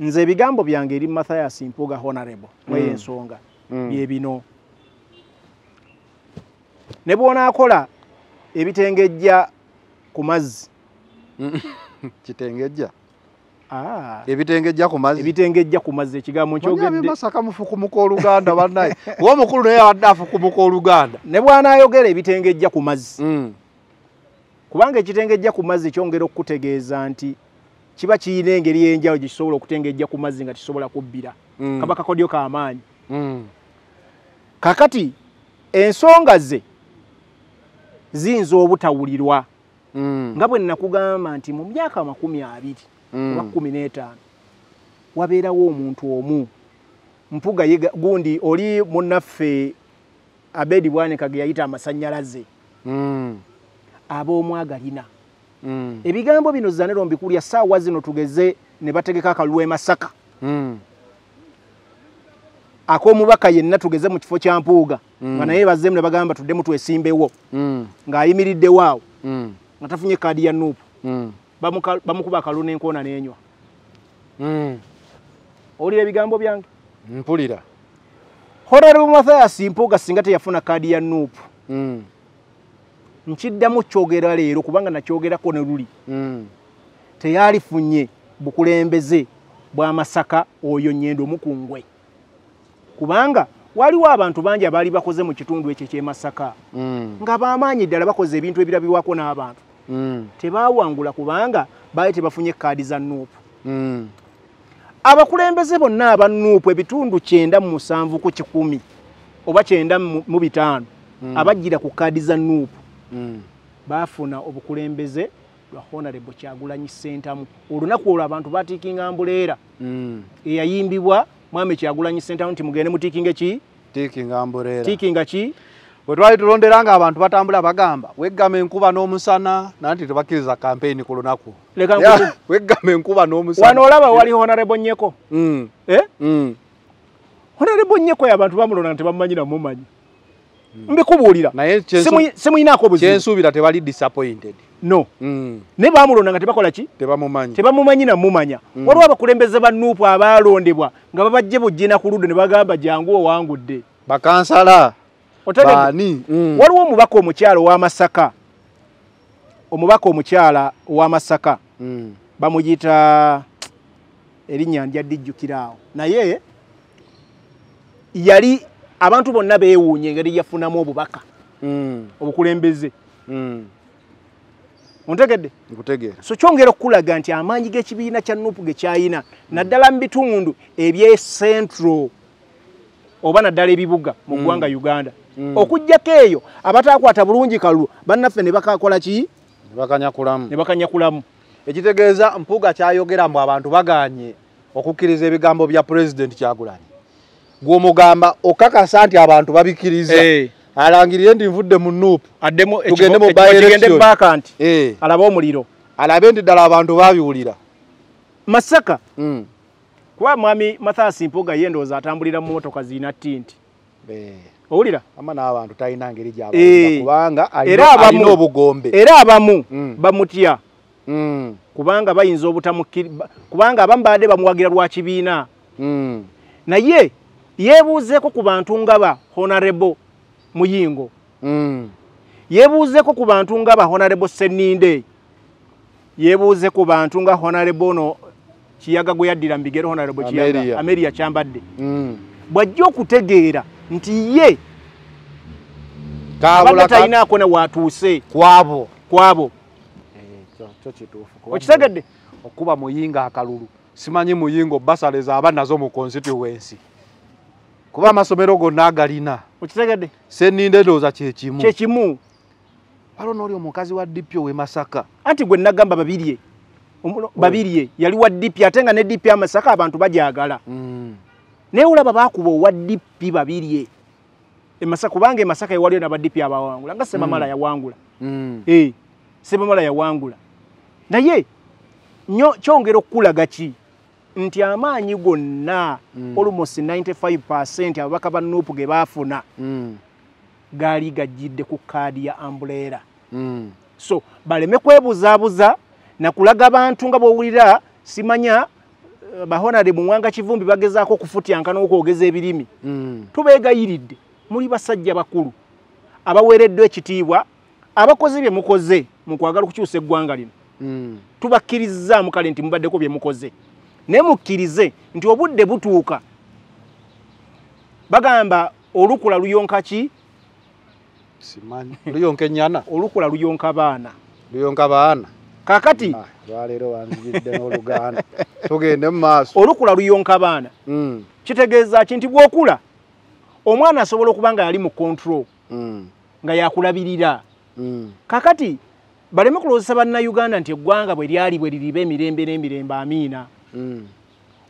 nze ebigambo byange eri mathayas mpuga honorable mweyo Mm. ensonga mm. bye bino. Ne bw'onaakola ebitengejja ku mazzi kitengejja. Ah, ebitengejja ku mazzi. Ebitengejja ku mazzi ekigambo nkyogedde masaka mufukumuka oluganda bannaye. Omukulu naye abadde afukumuka oluganda. Ne bw'anaayogera ebitengejja ku mazzi. Mm, kubanga ekitengejja ku mazzi kyongera okukutegeeza nti kiba kirina engeri y'enjawulo gye kisobola okutengejja ku mazzi nga kisobola kubbira. Mm, kaba kakodyo k'amaanyi mm, kakati ensonga ze ziyinza obutawulirwa nga bwe nakugamba nti mu myaka makumi abiri Mm. oba kumi n'etaano wabeerawo omuntu omu mpuga gundi oli munnaffe abedi bwanika ge yayita amasannyalaze Mm. ab'omwagalina Mm. ebigambo bino zanero mbikulya saawa zino tugeze ne bategeka akalulu e masaka Mm. ak'omubaka yenna tugeze mu kifo kya mpuuga Mm. nga naye bazzemu ne bagamba tuddemu twesimbewo Mm. ng'ayimiriddewo awo Mm. Nga tafunye kaadi ya nuupu Mm. Bamuka- bamukuba akalulu n'enkoona n'enywa. Mm. owulira ebigambo byange? Mpulira. Honorable mathias mpuuga singa teyafuna kaadi ya nuupu Mm. nkiddamu kyogera leero kubanga nakyogerako ne luli. Teyalifunye bukulembeze bwa masaka oyo nyendo omukungwe kubanga waliwo abantu bangi abaali bakoze mu kitundu ekyo ky'e masaka. Mm. nga bamaanyi ddala bakoze ebintu ebirabirwako n'abantu Mm. tebawangula kubanga baali tebafunye kaadi za nuupu. Mm. abakulembeze bonna aba nuupu ebitundu kyenda mu musanvu ku kikumi oba kyenda mu bitaano Mm. abajjira ku kaadi za nuupu. Baafuna obukulembeze lwa honorable kyagulanyi sentamu olunaku olwo abantu batiikinga mbuleera. Eyayimbibwa mwami kyagulanyi sentamu nti mugende mutiikinge ki? Tiikinga mbuleera. Tiikinga ki bwe twali tulondera nga abantu batambula bagamba weggama enkuba n'omusana nanti tebakkiriza kampeyini ku lunaku. Weggama enkuba n'omusana. Wano olaba wali honorable nyeko. Mm. eh? Mm. honorable nyeko y'abantu bamulonda nga tebamumanyi namumanyi mbikubuulira. Naye kyensu- Simuyi- simuyinaako obuzibu? kyensuubira tebali disappointed. No. Mm. naye bamulonda nga tebakola ki? Tebamumanyi. Tebamumanyi namumanya Mm. waliwo abakulembeze ba nuupu abaalondebwa nga babajje bujjina ku ludde ne bagamba jangu owangudde bakansala? Baani Mm. waliwo omubaka omukyala ow'amasaka omubaka omukyala ow'amasaka Mm. bamuyita erinnya ndyaddijjukira awo naye yali abantu bonna beewuunya engeri yafunamu obubaka Mm. obukulembeze Mm. ontegedde nkutegeera so kyongera okukulaga nti amaanyi g'ekibiina kya nuupu ge kyayina naddala mu bitundu ebyecentro oba naddala ebibuga mu Mm. ggwanga uganda Mm. Okugjako eyo abataakwata bulungi kalulu bannaffe ne bakakola ki? Ne bakanyakulamu. Ekitegeeza mpuuga kyayogera mbu abantu baganye okukkiriza ebigambo bya pulezidenti kyagulanyi. Gw'omugamba okakasa nti abantu babikkiriza alangirire nti nvudde mu nuupu Tugende mu baaka nti Eh, alabe omuliro. Alabe nti ddala abantu babiwulira masaka. Mm. kuba mwami mathasi mpuga ye ndowooza atambulira mu motoka ziina tinti Eh, owulira? Ama n'abantu talina ngeri Eh. gyabawulira kubanga Era alina obugombe. era abamu Mm. bamutya. Mm. kubanga bayinza obutamukkiri ba- kubanga abamu baadde bamuwagira lwa kibiina. Mm. naye yeebuuzeeko ku bantu nga ba honorable muyingo. Yeebuuzeeko ku bantu nga ba honorable seninde yeebuuze ku bantu nga honorable no kiyaga gwe yaddira mu bigere honorable kiyaga ameria kyambadde. Bw'ajja okutegeera nti ye abadde talinaako ne waatuuse kwabo. kwabo. Kyo kituufu okitegedde? okuba muyinga akalulu. Simanyi muyingo basaleza aba nazo mu constituency. Kuba amasomero gonna agalina. Okitegedde? Seninde ndowooza kyekimu kyekimu waliwo n'oli omukazi wa dp owe masaka. Anti gwe nagamba babirye. Babirye. Yali wa dipi ate nga ne dipi amasaka abantu bajagala Mm. Naye olaba bakuba owa dipi babirye emasaka kubanga emasaka ewaliyo nabadipi abawangula nga semamala Mm. yawangula. Mm. Eh, semamala yawangula. Naye nyo kyongera okukulaga ki? Nti amaanyi gonna Mm. almost 95 ababaka ba nuupu ge baafuna gaali gajjidde ku kaadi ya ambuleera so baleme kwebuzaabuza nakulaga bantu nga bwowulira simanya eh, bahonare mu mwanga kivumbi bagezaako okufutyanka n'okwogeza ebirimi Mm. tubeegayiridde. Muli basajja bakulu. Abaweereddwa ekitiibwa abakoze bye mukoze mu kwagala okukyusa eggwanga lino. Mm. tubakkirizzaamu kale nti mubaddeko bye mukoze. Naye mukkirize nti obudde butuuka. Bagamba olukula luyonka ki? Luyonka ennyana? Olukula luyonka baana. Luyonka baana kaakati Ah, lwaleero wanzijidde n'oluganda tugende mu maaso. Olukula luyonka baana. Mm. kitegeeza ki nti bw'okula omwana asobola okuba nga yali mu control Mm. nga yakulabirira. Mm. kakati baleme kulowozesa bannayuganda nti eggwanga bwe lyali bwe liriba emirembe n'emirembe amiina.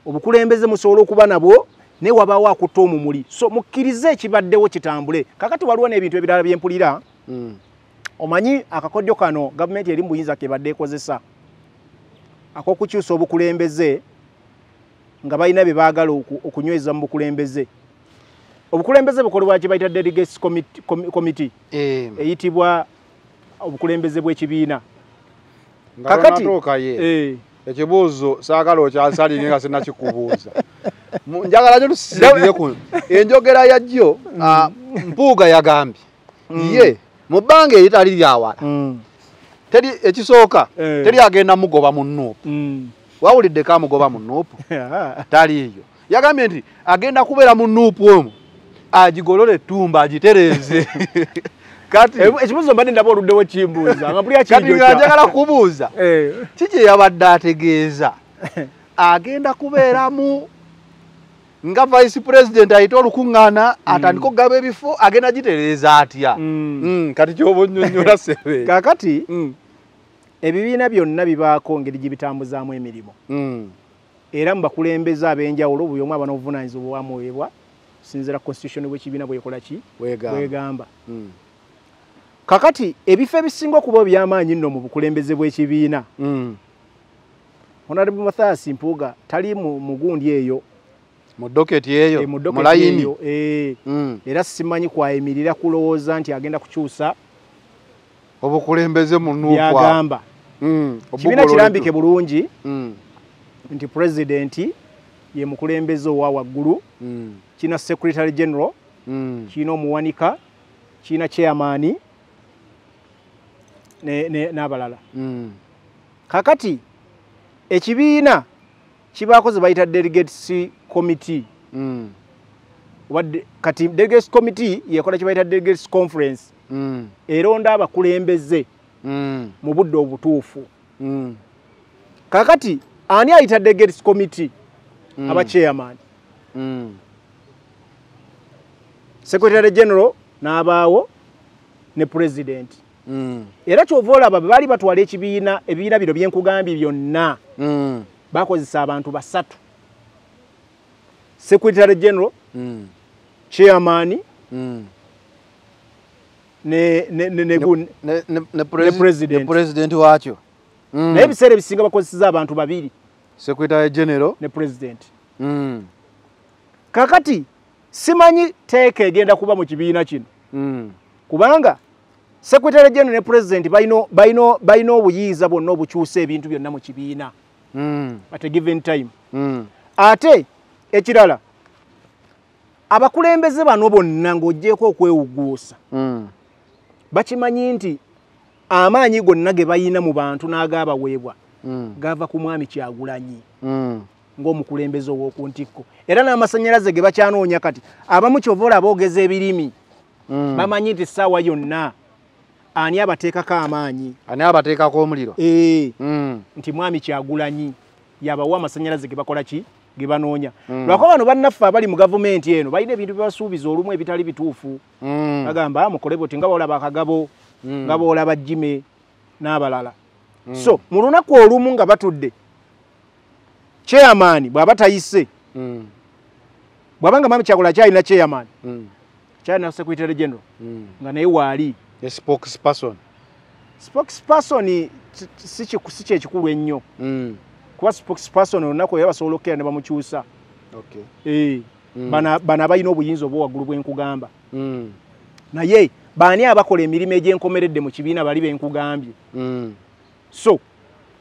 Obukulembeze musobola okuba nabwo naye wabaawo akutta omumuli. So mukkirize ekibaddewo kitambule. Kakati waliwo n'ebintu ebirala byempulira. Omanyi akakodyo kano gavumenti eri mu buyinza kebadde ekozesa. Ak'okukyusa obukulembeze nga balina bye baagala oku- okunyweza mu bukulembeze. Obukulembeze bukolebwa kye bayita delegates Committee- Commi- committee? Eyitibwa obukulembeze bw'ekibiina. Nga kakati-. Eh, ekibuuzo saagala okyansalinge nga sinakikubuuza. Njagala nyo tusisigire ku enjogera ya jjo ah, mpuuga yagambye ye mu bbanga eritali lyawala mm, teri ekisooka Eh. teri agenda mugoba mu nuupu mm. wawuliddeko amugoba mu nuupu taliiyo yagambye nti agenda kubeera mu nuupu omwo agigolole ettumba agitereeze kati ekibuuzo mbadde ndaba oluddewo kimbuuza nga buli kati nga njagala kubuuza Eh, kiki yabadde ategeeza? Agenda kubeeramu nga vice president ayite olukuŋŋaana atandika okugaba ebifo agenda gitereeza atya? Mm. Mm, kati kyoba onnyonnyola sebe kaakati Mm, ebibiina byonna bibaako ngeri gye bitambuzaamu emirimu. Mm, era mu bakulembeze ab'enjawulo buli omu aba n'obuvunaanyizibwa bwamuweebwa sinzira constitution bw'ekibiina bwekola ki? Bwegamba Mm, kakati ebifo ebisinga okuba ebyamaanyi nno mu bukulembeze bw'ekibiina. Mm. honorable mathias mpuuga tali mu mugundi eyo mu doketi eyo eh, mu mu docket layini eyo eh, Mm, era simanyi kwayimirira kulowooza nti agenda kukyusa. Obukulembeze mu nuupwa byagamba. Mm, kibiina obugololetu. kirambike bulungi. Mm, nti pulezidenti ye mukulembeze owa waggulu mm, kiina secretary general mm, kiina omuwanika kiina chairman ne- ne- n'abalala. Mm, kakati ekibiina kibaako ze bayita delegates committee. Mm, kati delegates committee yekola kye bayita delegates conference. Mm, eronda abakulembeze mm, mu budde obutuufu. Kakati ani ayita delegates committee? Mm. aba chairman. Secretary general n'abaawo ne president. Mm, era kyova olaba baali batwala ekibiina ebibiina bino byenkugambye byonna bakozesa abantu basatu secretary general mm. chairman mm. ne, ne, ne, ne, ne, ne, ne, president, ne, president. ne president waakyo mm. naye ebiseera ebisinga bakozeseza abantu babiri secretary general ne president mm. kakati simanyi teeka egenda kuba mu kibiina kino mm. kubanga secretary general ne president balina obuyiiza bwonna obukyusa ebintu byonna mu kibiina at a given time Mm. ate ekirala abakulembeze bano bonna ng'oggyeko okwewuguusa Mm. bakimanyi nti amaanyi gonna ge balina mu bantu n'agaabaweebwa Mm. gava ku mwami kyagulanyi Mm. ng'omukulembeze ow'oku ntikko era n'amasannyalaze ge bakyanoonya kati abamu kyova olaba ogeza ebirimi Mm. bamanyi nti essaawa yonna ani abateekako amaanyi? Ani abateekako omuliro? Ee Mm. nti mwami kyagulanyi. Yabawa amasannyalaze ge bakola ki? Ge banoonya. Mm. lwakuba bano bannaffe abali mu gavumenti eno balina ebintu byebasuubiza olumu ebitali bituufu. Mm. bagamba mukole boti nga boolaba akagabo nga boolaba jime n'abalala. So mu lunaku olumu nga batudde chairman bw'aba tayise Mm. bw'abanga mami kyagula kyalina chairman kyalina secretary general nga naye waali A spokesperson spokesperson si- si kiku- si kyekikulu ennyo Mm. kuba spokesperson olunaku era basobola okukera ne bamukyusa Okay. Eh, Mm. bana bano abalina obuyinza obwa waggulu bwenkugamba Mm. naye baani abakola emirimu egyenkomeredde mu kibiina bali benkugambye so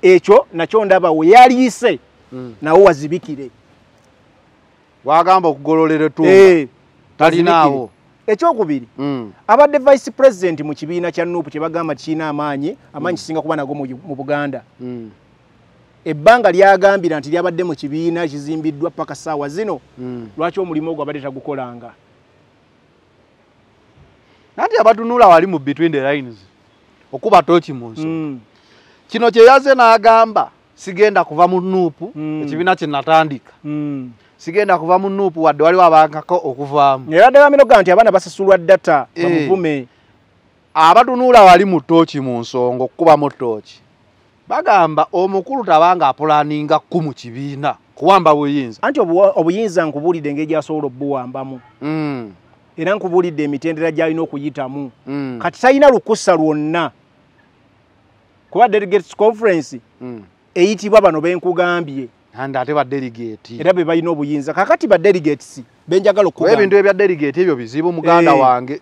ekyo nakyo ndaba we yaliise Mm. nawo wazibikire wagamba okugololera etumba talinaawo ekyokubiri Mm. abadde vice president mu kibiina kya nuupu kye bagamba tikirina amaanyi amaanyi kisinga kuba nago mu buganda Mm. ebbanga lyagambira nti lyabadde mu kibiina kizimbiddwa paka saawa zino Mm. lwaki omulimu ogwo abadde tagukolanga nanti abatunula wali mu between the lines okuba toki mu Mm, kino kye yaze n'agamba sigenda kuva mu nuupu Mm. ekibiina kye natandika mm. Sigenda kuva mu nuupu wadde waliwo abankako okuvaamu. Era ddala minoga nti abaana basasulwa data Eh. bamuvume. Abatunuula wali mu ttooki mu nsonga okkubamu ttooki. Bagamba omukulu tabanga apulaninga ku mu kibiina kuwamba buyinza anti obuyinza nkubuulidde engeri gyasobola obuwambamu Mm, era nkubuulidde emitendera gy'alina okuyitamu. Mm, kati talina lukusa lwonna. Kuba delegates conference mm. eyitibwa bano benkugambye andi ate badeligeti era be balina obuyinza. Kakati ba delegates benjagala kuba ebintu ebya deligeti ebyo bizibu muganda Eh. wange.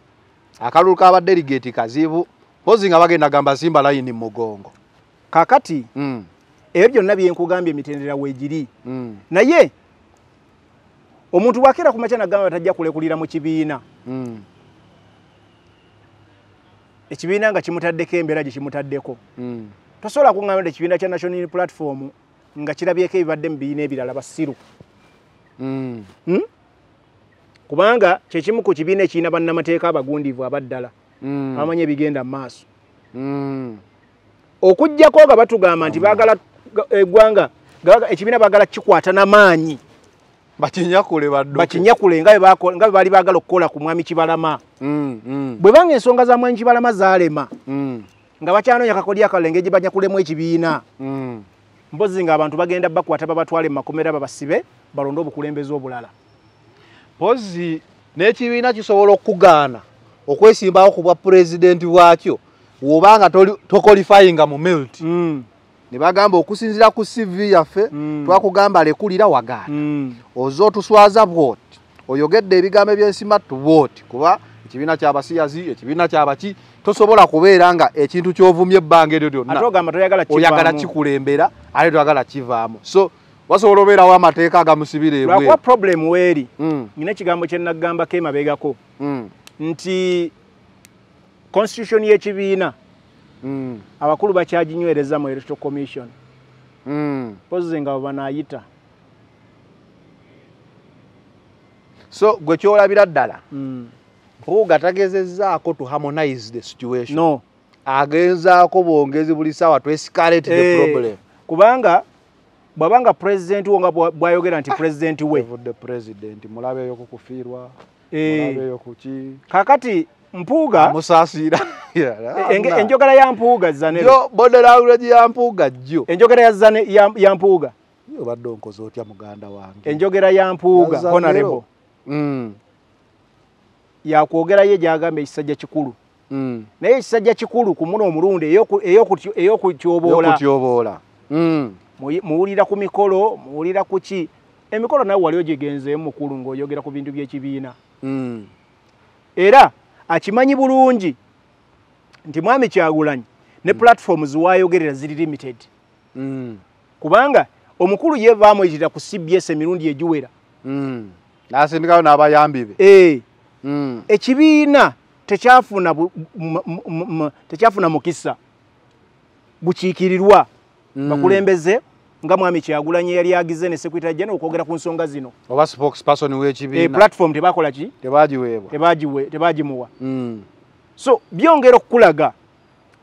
Akalulu k'abadeligeti kazibu. Pozi nga bagenda gamba simba layini mu mugongo. Kakati Mm, ebyo byonna byenkugambye emitendera weegiri mm, naye omuntu bwakeera ku makya nagamba tajja kulekulira mu kibiina. Mm, ekibiina nga kimutaddeko embeera gye kimutaddeko. Mm. tosobola kuŋŋamba nti ekibiina kya national platform nga kirabyeko ebibadde mu bibiina ebirala basiru. Mm, Hmm? kubanga kyekimu ku kibiina ekirina bannamateeka abagundiivu abaddala mm, abamanyi ebigenda mu maaso. Okugjako nga batugamba nti baagala ga- eggwanga nga- ekibiina baagala kikwata n'amaanyi bakinyakule nga bwe baali baagala okukola ku mwami kibalama. Bwe banga ensonga za mwami kibalama zaalema nga bakyanoonya kakodi akalenge gye banyakulemu ekibiina. Mpozi nga abantu bagenda bakwata babatwale mu makomera babasibe balonde obukulembeze obulala pozi n'ekibiina kisobola okugaana okwesimbawo ku bwa pulezidenti bwakyo bw'obanga toli- tokolifayinga mu milt Mm, ne bagamba okusinziira ku cv yaffe Mm. twakugamba lekulira wagaana mm. oza otuswaza bwoti oyogedde ebigambo ebyensimatu bwoti kuba ekibiina kyabasiyazi ekibiina kyabaki tosobola kubeera nga ekintu kyovumya ebbanga eryo ate lyonna ogamba toyagala oyagala kivaamu. kikulembera ate toyagala kivaamu. So wasobola obeerawo amateeka agamusibira ebweru. problem weeri Mm, nina ekigambo kye nagambako emabegako mm, nti constitution y'ekibiina mm, abakulu bakyaginywereza mu electoral commission. Mm. pozi nga banaayita. So gwe kyolabira ddala. Mpuuga tagezezzaako to harmonize the situation. No. Agenzaako bwongezi buli saawa to escalate the Eh, problem. kubanga bw'abanga president wo nga bwa- bw'ayogera nti president we. Evudde president mulabeyo kukufiirwa Eh, mulabeyo kuki kakati mpuuga amusaasira. Enge- enjogera ya mpuuga zanero yo bode language ya mpuuga jjo. Enjogera ya zane ya, mpuuga. Yo obadde onkoze otya muganda wange? Enjogera ya mpuuga honorable Mm, yakwogerayo gyagamba ekisajja kikulu. Mm. naye ekisajja kikulu ku muno omulundi ey'oku- ey'oku- ey'okutyoboola yokutyoboola Mm, muwulira ku mikolo muwulira ku ki? Emikolo nawe wali ogigenzeemu mukulu ng'oyogera ku bintu by'ekibiina. Mm, era akimanyi bulungi nti mwami kyagulanyi ne platforms wayogerera ziri limited. Kubanga omukulu ye baamuyitira ku cbs emirundi egiwera. N'asindikayo n'abayambi be. Eh, ekibiina tekyafuna tekyafuna mukisa. Bukiikirirwa. Mm. bakulembeze nga mwami kyagulanyi yali agize ne secretary general okwogera ku nsonga zino. Oba spokesperson e w'ekibiina platform tebakola ki? Tebagiweebwa tebagiwe tebagimuwa Mm, so byongera okukulaga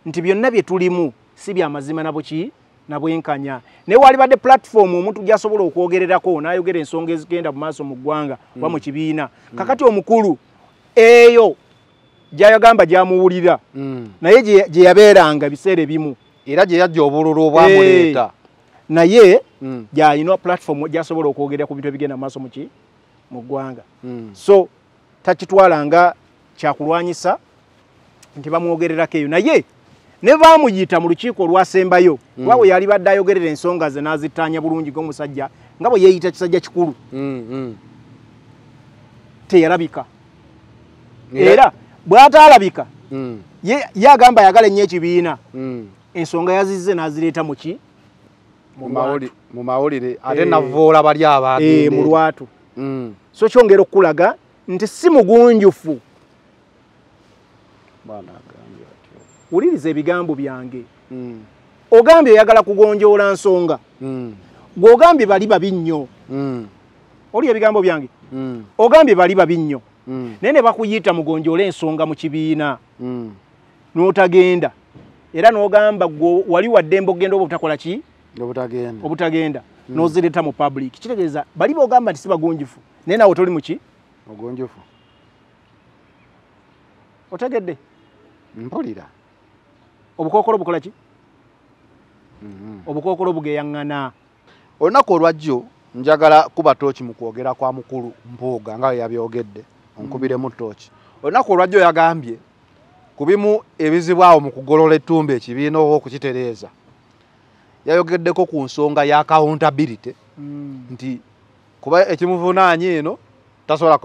nti byonna bye tulimu si bya mazima na buki na bwenkanya. Naye walibadde platform omuntu gy'asobola okwogererako n'ayogera ensonga ezigenda mu maaso mu ggwanga oba mu kibiina. Kakati omukulu eyo gy'ayagamba gy'amuwulira. Mm. naye gye yabeeranga biseera ebimu. Era gye yajja obululu obwamuleeta. Naye Mm, gy'alina platform gy'asobola okwogerera ku bintu ebigenda mu maaso mu ki mu ggwanga. Mm, so takitwala nga kyakulwanyisa nti bamwogererako eyo. Naye ne baamuyita mu lukiiko olwasembayo kuba bwe yali badde ayogerera ensonga ze n'azittaanya bulungi ng'omusajja nga bwe yeeyita kisajja kikulu. Teyalabika era bw'ataalabika Mm, ye agamba ayagala ennyo ekibiina. Mm. ensonga yazizze n'azireeta mu ki? Mu mawuli- mu mawulire ate Eh. navoola bali Eh, abagende mu lwatu. Mm. so kyongera okukulaga nti si mugunjufu. Wuliriza ebigambo byange. Ogambye oyagala kugonjoola nsonga. Gw'ogambye bali babi nnyo. Oli ebigambo byange? Ogambye bali babi nnyo naye ne bakuyita mugonjoole ensonga mu kibiina. Mm. n'otagenda. Era n'ogamba gwe wali waddembe okugenda oba obutakola ki? Obutagenda. Obutagenda n'ozireeta mu public. Kitegeeza bali boogamba nti si bagunjufu naye naawe toli mu ki? Ogonjofu. Otegedde. Mpulira. Obukookolo bukola ki? Mhm. obukookolo bugeyaŋŋana. Olunaku olwajjo njagala kuba tooki mu kwogera kwa mukulu mpuuga nga we yabyogedde onkubiremu tooki olunaku olwajjo yagambye ku bimu ebizibu awo mu kugolola ettumba ekibiina oba okukitereeza yayogeddeko ku nsonga ya accountability nti kuba ekimuvunaanye eno tasobola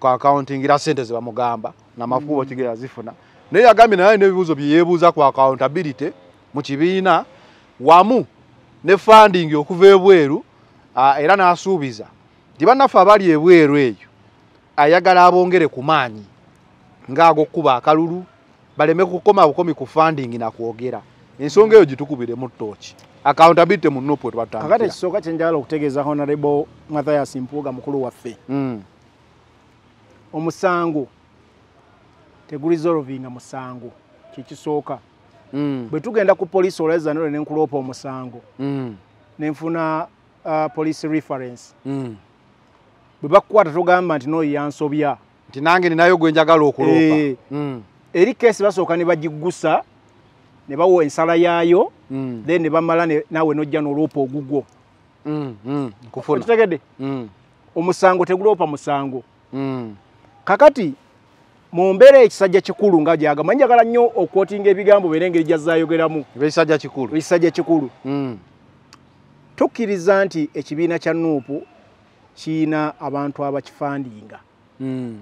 kuakauntingira sente zebamugamba namakubo Mm. kigera zifuna. Naye yagambye naye n'ebibuuzo bye yeebuuza ku accountability mu kibiina wamu ne funding okuva ebweru ah, era n'asuubiza. Nti bannaffe abali ebweru eyo ayagala abongere ku maanyi ng'ag'okkuba akalulu baleme kukoma bukomi ku funding nakwogera ensonga eyo gitukubiremu ttooki. Accountability mu nupu kakati twatandikira ekisooka kyenjagala okutegeeza honorable mathias mpuuga mukulu waffe. Mm, omusango teguli zolovinga musango kyekisooka mm, bwe tugenda ku poliisi olweza nole nenkuloopa omusango mm, nenfuna uh, police reference. Bwe bakukwata togamba nti nooyo yansobya. Nti nange ninayo gwe njagala okuloopa Eh. Mm, eri keesi basooka ne bagiggusa ne bawa ensala yaayo mm, then ne bamala naawe nojja n'oloopa ogugwo. Mm, Mm, omusango teguloopa musango. Kakati mu mbeera ekisajja kikulu nga gyagamba njagala nnyo okwotinga ebigambo beera engeri gyazayogeramu ekisajja kikulu. Tukkiriza nti ekibiina kya nuupu kiyina abantu abakifandinga mm,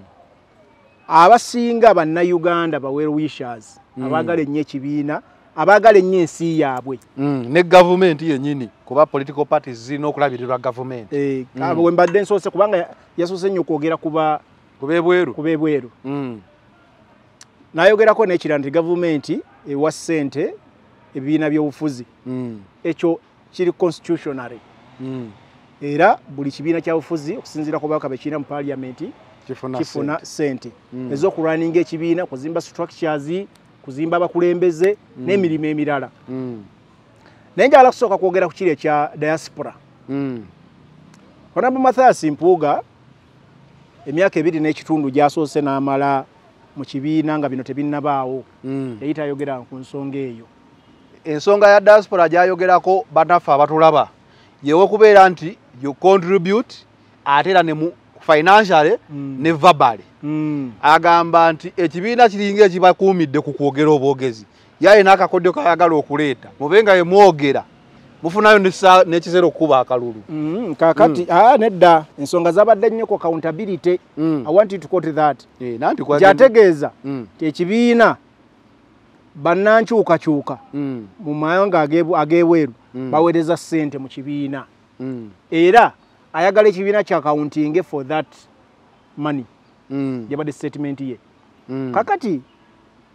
abasinga bannayuganda bawer wishers Mm. abaagala ennyo ekibiina abaagala ennyo ensi yaabwe. Mm. ne gavumenti yennyini kuba political parties zirina okulabirirwa gavumenti. Eh, Mm. abo we mbadde nsoose kubanga ya- yasoose nnyo okwogera kuba kuba ebweru kuba ebweru Mm, n'ayogerako n'ekirala nti gavumenti ewa ssente ebibiina by'obufuzi. Ekyo kiri constitutionary. Era buli kibiina kyabufuzi okusinziira ku babaka bekiina mu paliamenti kifuna sente. Mm. ez'okulwaninga ekibiina kuzimba structures kuzimba abakulembeze n'emirimu emirala. Mm, naye njagala kusooka kwogera ku kiri ekya diaspora. Mm, honorable mathias mpuuga emyaka ebiri n'ekitundu gyasoose n'amala mu kibiina nga bino tebinnabaawo. Mm. yali tayogera ku nsonga eyo. Ensonga ya diaspora gyayogerako bannaffe abatulaba yewokubeera nti you contribute ate era ne mu financially Mm. ne verbally. Mm. agamba nti ekibiina kiringa ekibakuumidde ku kwogera obwogezi. Yaye n'akakodyo kayagala okuleeta. Mube nga yemwogera mufunayo n'ekiseera okukuba akalulu. Mm, kakati ah, nedda ensonga zabadde nnyo ku accountability. Mm. i want you to quote that. Eh, kwa- gyategeeza Mm, ti ekibiina bannankyukakyuka mm, mu mayanga agebu- ag'ebweru Mm. baweereza ssente mu kibiina. mm, era ayagala ekibiina kyakauntinge for that money. Mm, yabadde statement ye. Mm. kakati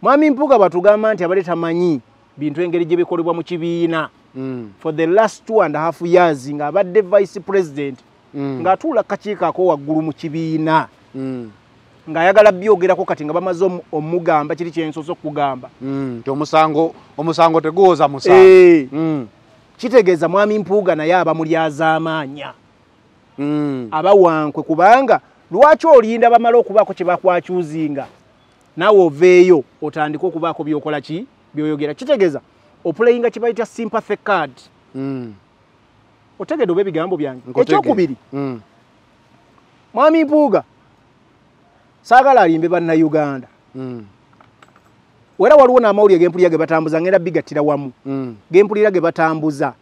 mwami mpuga batugamba nti abadde tamanyi bintu engeri gye bikolebwa mu kibiina. Mm, for the last two and a half years ng'abadde vice president mm, ng'atuula kakiiko ako waggulu mu kibiina. Mm, ng'ayagala byogerako kati nga bamaze omu- omugamba kiri kyensoose okugamba mm. omusango omusango teguwoza musango. Eh, Mm, kitegeeza mwami mpuuga naye aba mulyazaamaanya mm, aba wankwe kubanga lwaki olinda bamala okubaako kye bakwakyuzinga? Naawe oveeyo otandike okubaako byokola ki? Byoyogera. Kitegeeza opulayinga kye bayita sympathy card. Mm. otegedde oba ebigambo byange? Ekyokubiri. Mm, mwami mpuuga saagala alimbe bannayuganda era waliwo n'amawulire gempulira ge batambuza ngenda bigattira wamu. Mm, gempulira ge batambuza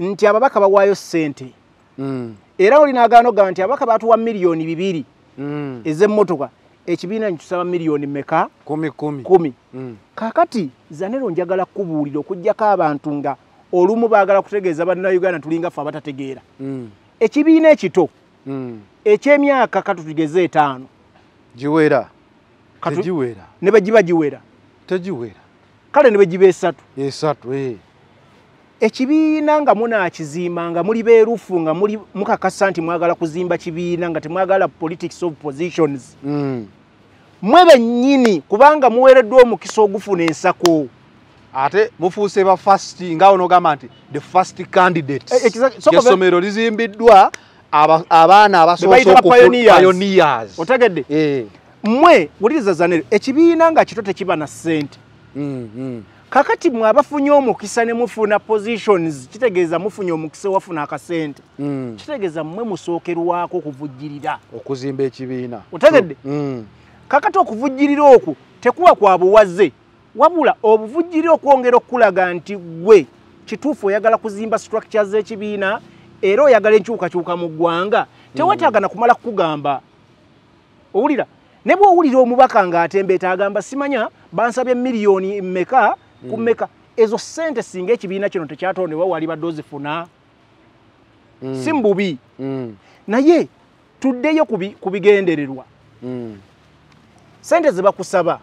nti ababaka bawaayo ssente. Mm, era oli n'agaana ogamba nti ababaka batuwa miliyoni bibiri mm. ez'emmotoka ekibiina nitusaba miliyoni meka kumi Mm, kaakati zanero njagala kubuulira okugjako abantu nga olumu baagala kutegeeza bannayuganda tulinga ffe abatategeera. Mm, ekibiina ekito mm. eky'emyaka katutugeze etaano giwera ne bwe giba giwera tegiwera kale ne bwe giba esatu. Esatu eh. ekibiina nga munaakizimba nga muli beerufu nga muli mukakasa nti mwagala kuzimba kibiina nga temwagala politics of positions. Mm. mwe bennyini kubanga muweereddwa omukisa ogufuna ensako. Ate mufuuse ba first ngaawo nogamba nti the first candidates. Eh, essomero lizimbiddwa aba- abaana abasoose pioneers. otegedde Mmwe wuliriza zanero ekibiina nga kito tekiba na ssente. Mm, mm. kakati mwe abafunye omukisa ne mufuna positions kitegeeza mufunye omukisa wafuna akasente. Mm. kitegeeza mmwe musookerwako okuvujjirira. Okuzimba ekibiina. Otegedde? Kakati okuvujjirira okwo tekuba kwa buwaze. Wabula obuvujjirira okwongera okulaga nti gwe kituufu oyagala kuzimba structure z'ekibiina era oyagala enkyukakyuka mu ggwanga tewetaaga na kumala kukugamba. Owulira ne bw'owulira omubaka ng'atembeeta agamba simanya bansabye miliyoni mmeka ku mmeka? Ezo ssente singa ekibiina kino tekyatondebwa wali badde ozifuna. Mm. si mububi Mm. naye tuddeyo ku bi- ku bigendererwa. Mm. sente ze bakusaba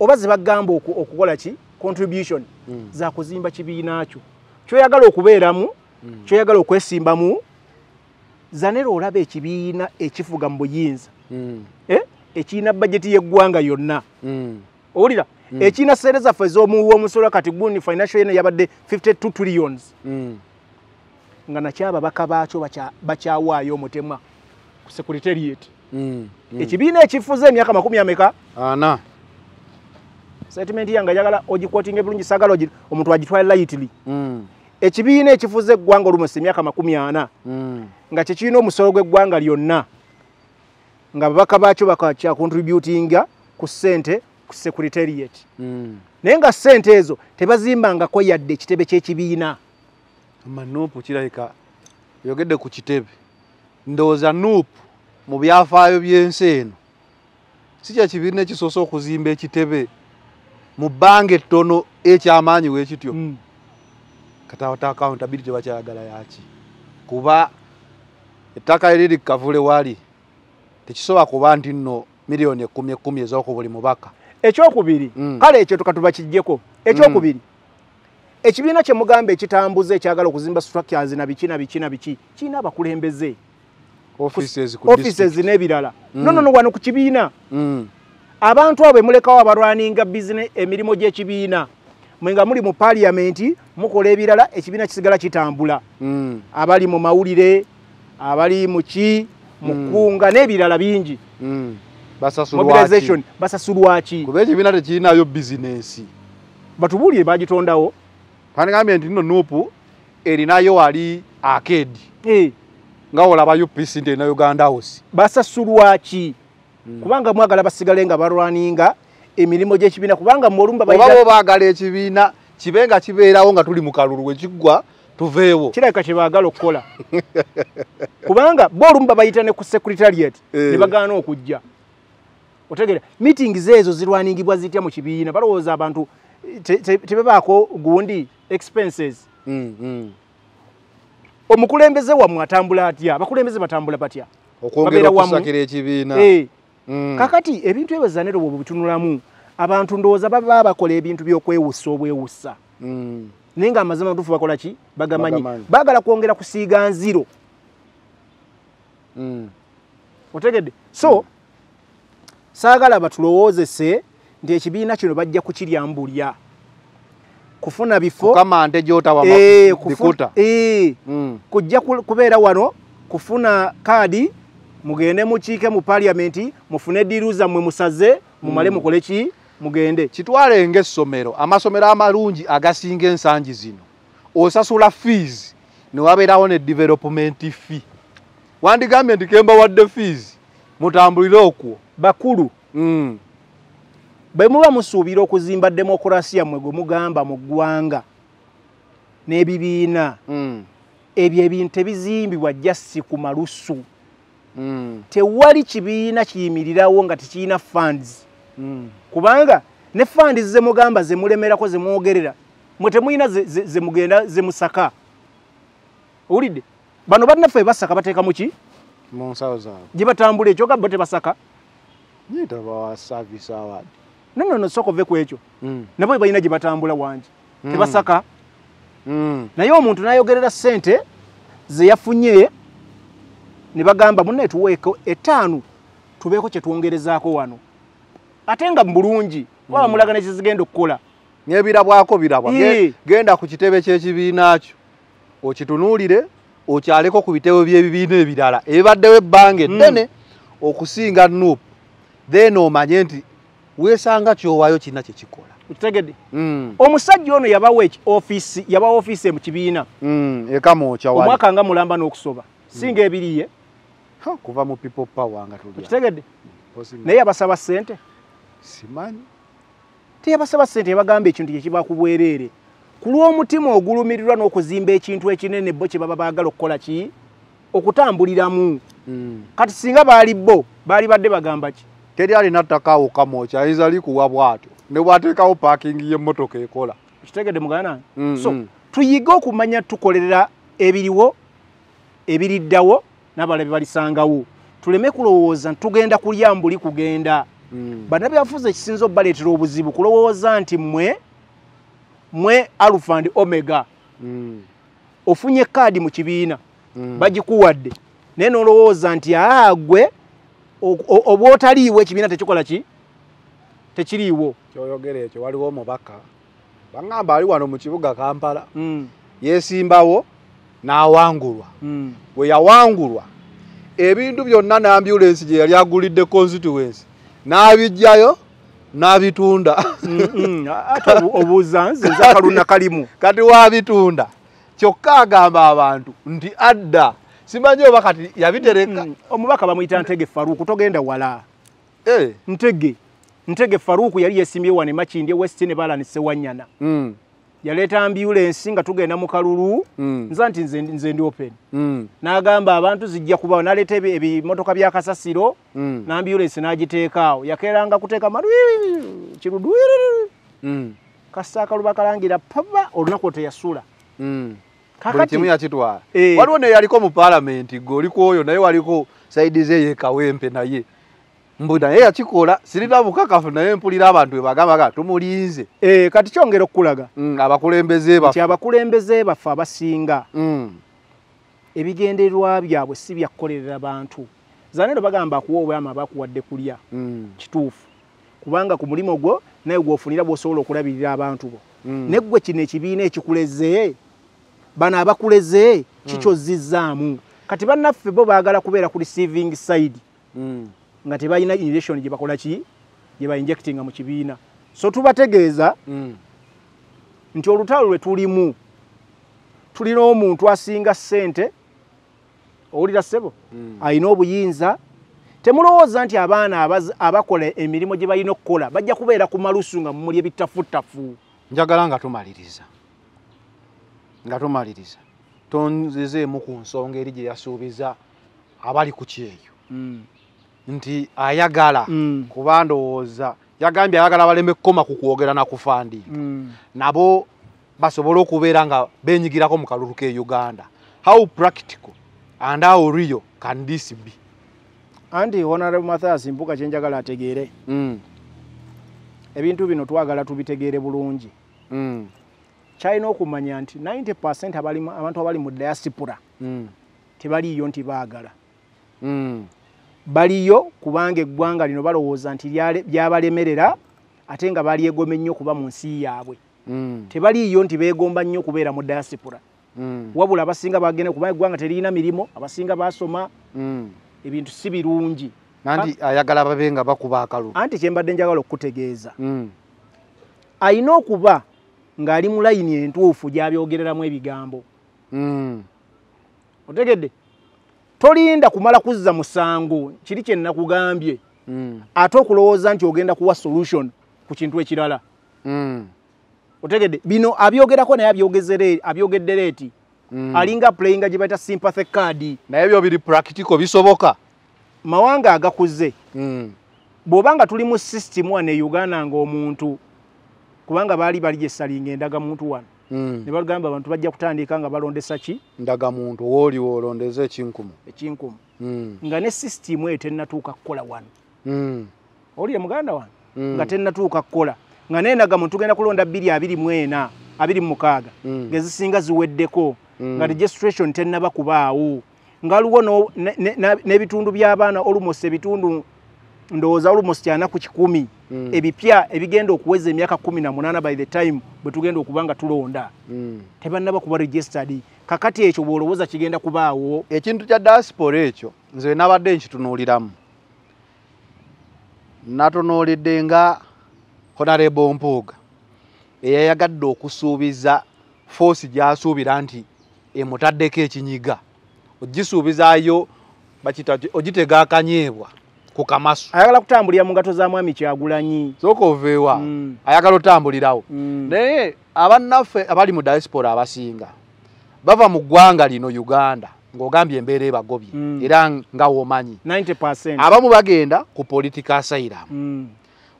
oba ze bagamba oku- okukola ki? Contribution. Mm. za kuzimba kibiina kyo. Kyoyagala okubeeramu kyoyagala okwesimbamu zanera olaba ekibiina ekifuga mu buyinza Mm. eh? ekirina bajeti y'eggwanga yonna. Mm. owulira? Ekirina sente zaffe ez'omuwomusolo kati guni financial year yabadde 52 trillions. Nga nakyo ababaka baakyo bakya- bakyawaayo omutemwa ku secretariat. Ekibiina ekifuza emyaka makumi ameka? Ana. Sentiment yange njagala ogikwotinga bulungi sagala omuntu agitwale lightly. Ekibiina ekifuza eggwanga olumusa emyaka makumi ana? Nga kyekirina omusolo gw'eggwanga lyonna nga babaka baakyo bakakyakontributinga ku ssente ku secretariat. Mm. naye nga ssente ezo tebazimbangako yadde ekitebe ky'ekibiina. Ama nuupu kirabika yogedde ku kitebe ndowooza nuupu mu byafaayo by'ensi eno. Si kye kibiina ekisoose okuzimba ekitebe mu bbanga ettono ekyamaanyi weekityo Mm. katawata accountability bakyayagala yaki kuba ettaka eriri kavule wali tekisobola kuba nti nno miliyoni ekumi ekumi ez'oku buli mubaka ekyokubiri? Mm. kale ekyo tukatuba kijjeko. Ekyokubiri? Ekibiina kye mugamba ekitambuza ekyagala okuzimba structures na biki na biki na biki kirina abakulembeze. Offices n'ebirala. Mm. no no no wano ku kibiina. Mm. abantu abo bemulekawo abalwaninga emirimu gy'ekibiina. Mwe nga muli mu paliamenti mukola ebirala ekibiina kisigala kitambula. Mm. abali mu mawulire abali mu ki mu Mm. n'ebirala bingi. Mm. basasulwaki mobilization basasulwaki kuba ekibiina tekirinayo bizinensi batubuulire bagitondawo. Kandigambye nti nno nuupu erinayo wali akedi Eh, nga olaba upc nti erina uganda house. Basasulwaki kubanga mwagala basigale nga balwaninga emirimu gy'ekibiina kubanga muolumba oba bo baagala ekibiina kibe nga kibeerawo nga tuli mu kalulu we kiggwa tuveewo. Kirabika kye baagala okukola? Kubanga bo olumu babayita ne ku secretariat Eh. ne bagaana okujja. Otegera meetings ezo zirwaningibwa zitya mu kibiina? Balowooza abantu te- te- tebebaako gundi expenses? Mm, mm. omukulembeze wammwe atambula atya? Abakulembeze batambula batya? Okwongera okusakira ekibiina. Eh, Mm. kakati ebintu ebyo zanero bwe bitunulamu abantu ndowooza baba bakola ebintu by'okwewussa obwewussa. Mm. Naye nga amazima matuufu bakola ki? Bagamanyi baagala kwongera kusiiga nziro. Mm. otegedde? So saagala batulowoozese nti ekibiina kino bajja kukiryambulya kufuna bifo. Kukamante gyotaba Eh, eh, Mm. kujja ku- kubeera wano kufuna kaadi mugende mukiike mu paliamenti mufune ediiru zammwe musaze mumale mukole ki mugende kitwale ng'essomero amasomero amalungi agasinga ensangi zino osasula fees ne wabeerawo ne development fee wandigambye nti kemba wadde fees mutambulire okwo bakulu Mm. bwe muba musuubira okuzimba demokurasiya mwe gwe mugamba mu ggwanga n'ebibiina Mm. ebyo ebintu tebizimbibwa jasi ku malusu Mm. tewali kibiina kiyimirirawo nga tekirina funds. Kubanga ne funds zemugamba zemulemerako zemwogerera mwe temulina ze- ze- zemugenda zemusaka owulidde? Bano bannaffe basaka bateeka muki mu nsawo zaabwe. Gye batambula ekyo gabbo tebasaka. Nyita bawa service award. Nonono soka ove ku ekyo. Mm. nabo balina gye batambula wangi. Mm. tebasaka. Mm. naye omuntu nayogerera sente ze yafunye ne bagamba munnaye tuweeko etaano tubeeko kye twongerezaako wano ate nga bulungi waba mulaga nekizigenda okukola. N'ebirabwako birabwa genda ku kitebe ky'ekibiina kyo okitunuulire okyaleko ku bitebe by'ebibiina ebirala ebibaddewo ebbanga Mm. eddene okusinga nuupu then omanye nti weesanga kyowaayo kirina kyekikola okitegedde Mm, omusajja ono yabawa ofiisi yabawa ofiisi mu kibiina. Mm, eka mwokya wali. Omwaka nga mulamba n'okusoba. Singa ebiriye kuva mu people power nga Possible. naye yabasaba ssente simanyi teyabasaba ssente yabagamba ekintu kyekiba ku bwereere ku lw'omutima ogulumirirwa n'okuzimba ekintu ekinene bo kye baba baagala okukola ki? Okutambuliramu. Mm. kati singa baali bo baali badde bagamba ki? Teri alina ttakaawo kamwokya ayinza likuwa bwatyo. Ne bwateekawo paakingi y'emmotoka ekola. Kitegedde mugana Mm, so mm. tuyige okumanya tukolerera ebiriwo ebiriddawo n'abalabe balisangawo tuleme kulowooza ntugenda kulya mbuli kugenda Mm. bannabyafuzi ekisinza okubaleetera obuzibu kulowooza nti mmwe mmwe alpha and omega. Mm. ofunye kaadi mu kibiina Mm. bagikuwadde. Naye nolowooza nti aa gwe o- o- oba otaliiwo ekibiina tekikola ki? Tekiriiwo. Kyoyogera ekyo waliwo omubaka. Baŋŋamba ali wano mu kibuga kampala. Yeesimbawo n'awangulwa. Bwe yawangulwa ebintu byonna n'ambulensi gye yali agulidde constituency n'abijjayo n'abitunda. Ate obu- obuuza nze nze akaluna kalimu kati wabitunda? Kyokka agamba abantu nti adda simanyi oba kati yabitereka? Mm, omubaka bamuyita ntege faruku togenda wala. Eh, ntege ntege faruku yali yesimbye wano emakindi westin balanise wanyana. Mm, yaleeta ambulensi nga tugenda mu kalulu mm, nza nti nze ndi open. Mm, n'agamba abantu zijja kubawo n'aleeta ebi- ebimotoka bya kasasiro mm, n'ambulensi n'agiteekaawo yakeeranga kuteeka malu kirudu mm, kassa akalu bakalangira paba olunaku teyasula. Mm. buli kakati kimu yakitwala. Eh. waliwo ne yaliko mu paalamenti gwe oliko oyo naye waliko saidi ze yekawempe naye mbu naye yakikola sirina bukakafu naye mpulira abantu webagambaga tumulinze. Eh, kati kyongera okukulaga? Mm, abakulembeze bafe abakulembeze baffe abasinga Mm, ebigendererwa byabwe si byakukolerera bantu. Zanero bagamba akuwa obwama bakuwadde kulya. Mm, kituufu. Kubanga ku mulimu gwo naye gwofunira bw'osobola okulabirira abantu bo. Mm. neggwe kino ekibiina ekikuleze bano abakuleze kikyozizzaamu kati bannaffe bo baagala kubeera ku receiving side. Mm, nga tebalina injection gye bakola ki? Gye bainjectinga mu kibiina. So tubategeeza mm, nti olutalo lwe tulimu tulina omuntu asinga ssente owulira ssebo? Mm. alina obuyinza. Temulowooza nti abaana abaz- abakola emirimu gye balina okukola bajja kubeera ku malusu nga mumuli ebitafuttafu njagala nga tumaliriza. Nga tumaliriza. Tonzizeemu ku nsonga eri gye yasuubiza abali ku kyeyo nti ayagala Mm. kuba ndowooza. Yagambye ayagala baleme kukoma ku kwogera na kufandinga Mm. nabo basobole okubeera nga benyigirako mu kalulu ke uganda. How practical and how real can this be? Anti honorable mathias mpuka kyenjagala ategeere. Mm. ebintu bino twagala tubitegeere bulungi. Kyalina okumanya nti 90 abali mu- abantu abali mu diaspora tebaliiyo nti baagala. Baliyo kubanga eggwanga lino balowooza nti lyabalemerera ate nga balyegomba ennyo okuba mu nsi yaabwe Mm. tebaliiyo nti beegomba nnyo okubeera mu diaspora Mm. wabula abasinga bagenda kubanga eggwanga teririna mirimu abasinga basoma Mm. ebintu si birungi nanti ayagala babe nga bakuba akalulu anti kyembadde njagala okukutegeeza Mm. alina okuba ng'ali mu layini entuufu gy'abyogereramu ebigambo otegedde tolinda kumala kuzza musango kiri kye nakugambye Mm. ate okulowooza nti ogenda kuwa solution ku kintu ekirala Mm. otegedde bino abyogerako naye abyogezere- abyogedde leeti Mm. alinga playinga gye bayita sympathy card naye byo biri practical bisoboka mawanga agakuze Mm. bw'oba nga tuli mu system wano e uganda ng'omuntu kubanga baali bali gyesalinga endaga muntu wano. Ne bagamba abantu bajja kutandika nga balondesa ki? Ndaga muntu wooliwo olondeze ekinkumu. Ekinkumu. Mm. nga ne sisitimu eyo tennatuuka kukola wano. Mm. olire muganda wano Mm. nga tennatuuka kukola. Nga naye nagamu tugenda kulonda bbiri abiri mu ena abiri mu mukaaga ngezisinga ziweddeko. Nga registration tennaba kubaawo. Nga waliwo no- ne- ne- na- n'ebitundu by'abaana almost ebitundu ndowooza almost ana ku kikumi. Mm. ebipya ebigenda okuweza emyaka kumi na munaana by the time bwe tugenda okuba nga tulonda. Mm. tebannaba kuba registered. Kakati ekyo bw'olowooza kigenda kubaawo. Ekintu kya diaspora ekyo nze nabadde nkitunuuliramu natunuulidde nga honorable mpuuga eyayagadde okusuubiza foosi gyasuubira nti emutaddeko ekinyiga. Ogisuubizaayo bakita ogitega akanyeebwa ku kamasu. Ayagala kutambulira mu ngato za mwami kyagulanyi. Sooka oveewa. Mm. ayagala otambulirawo. Mm. naye abannaffe abali mu diaspora abasinga bava mu ggwanga lino uganda ng'ogambye embeera ebagobye Mm. era nga womanyi. 90 abamu bagenda ku political asylum Mm.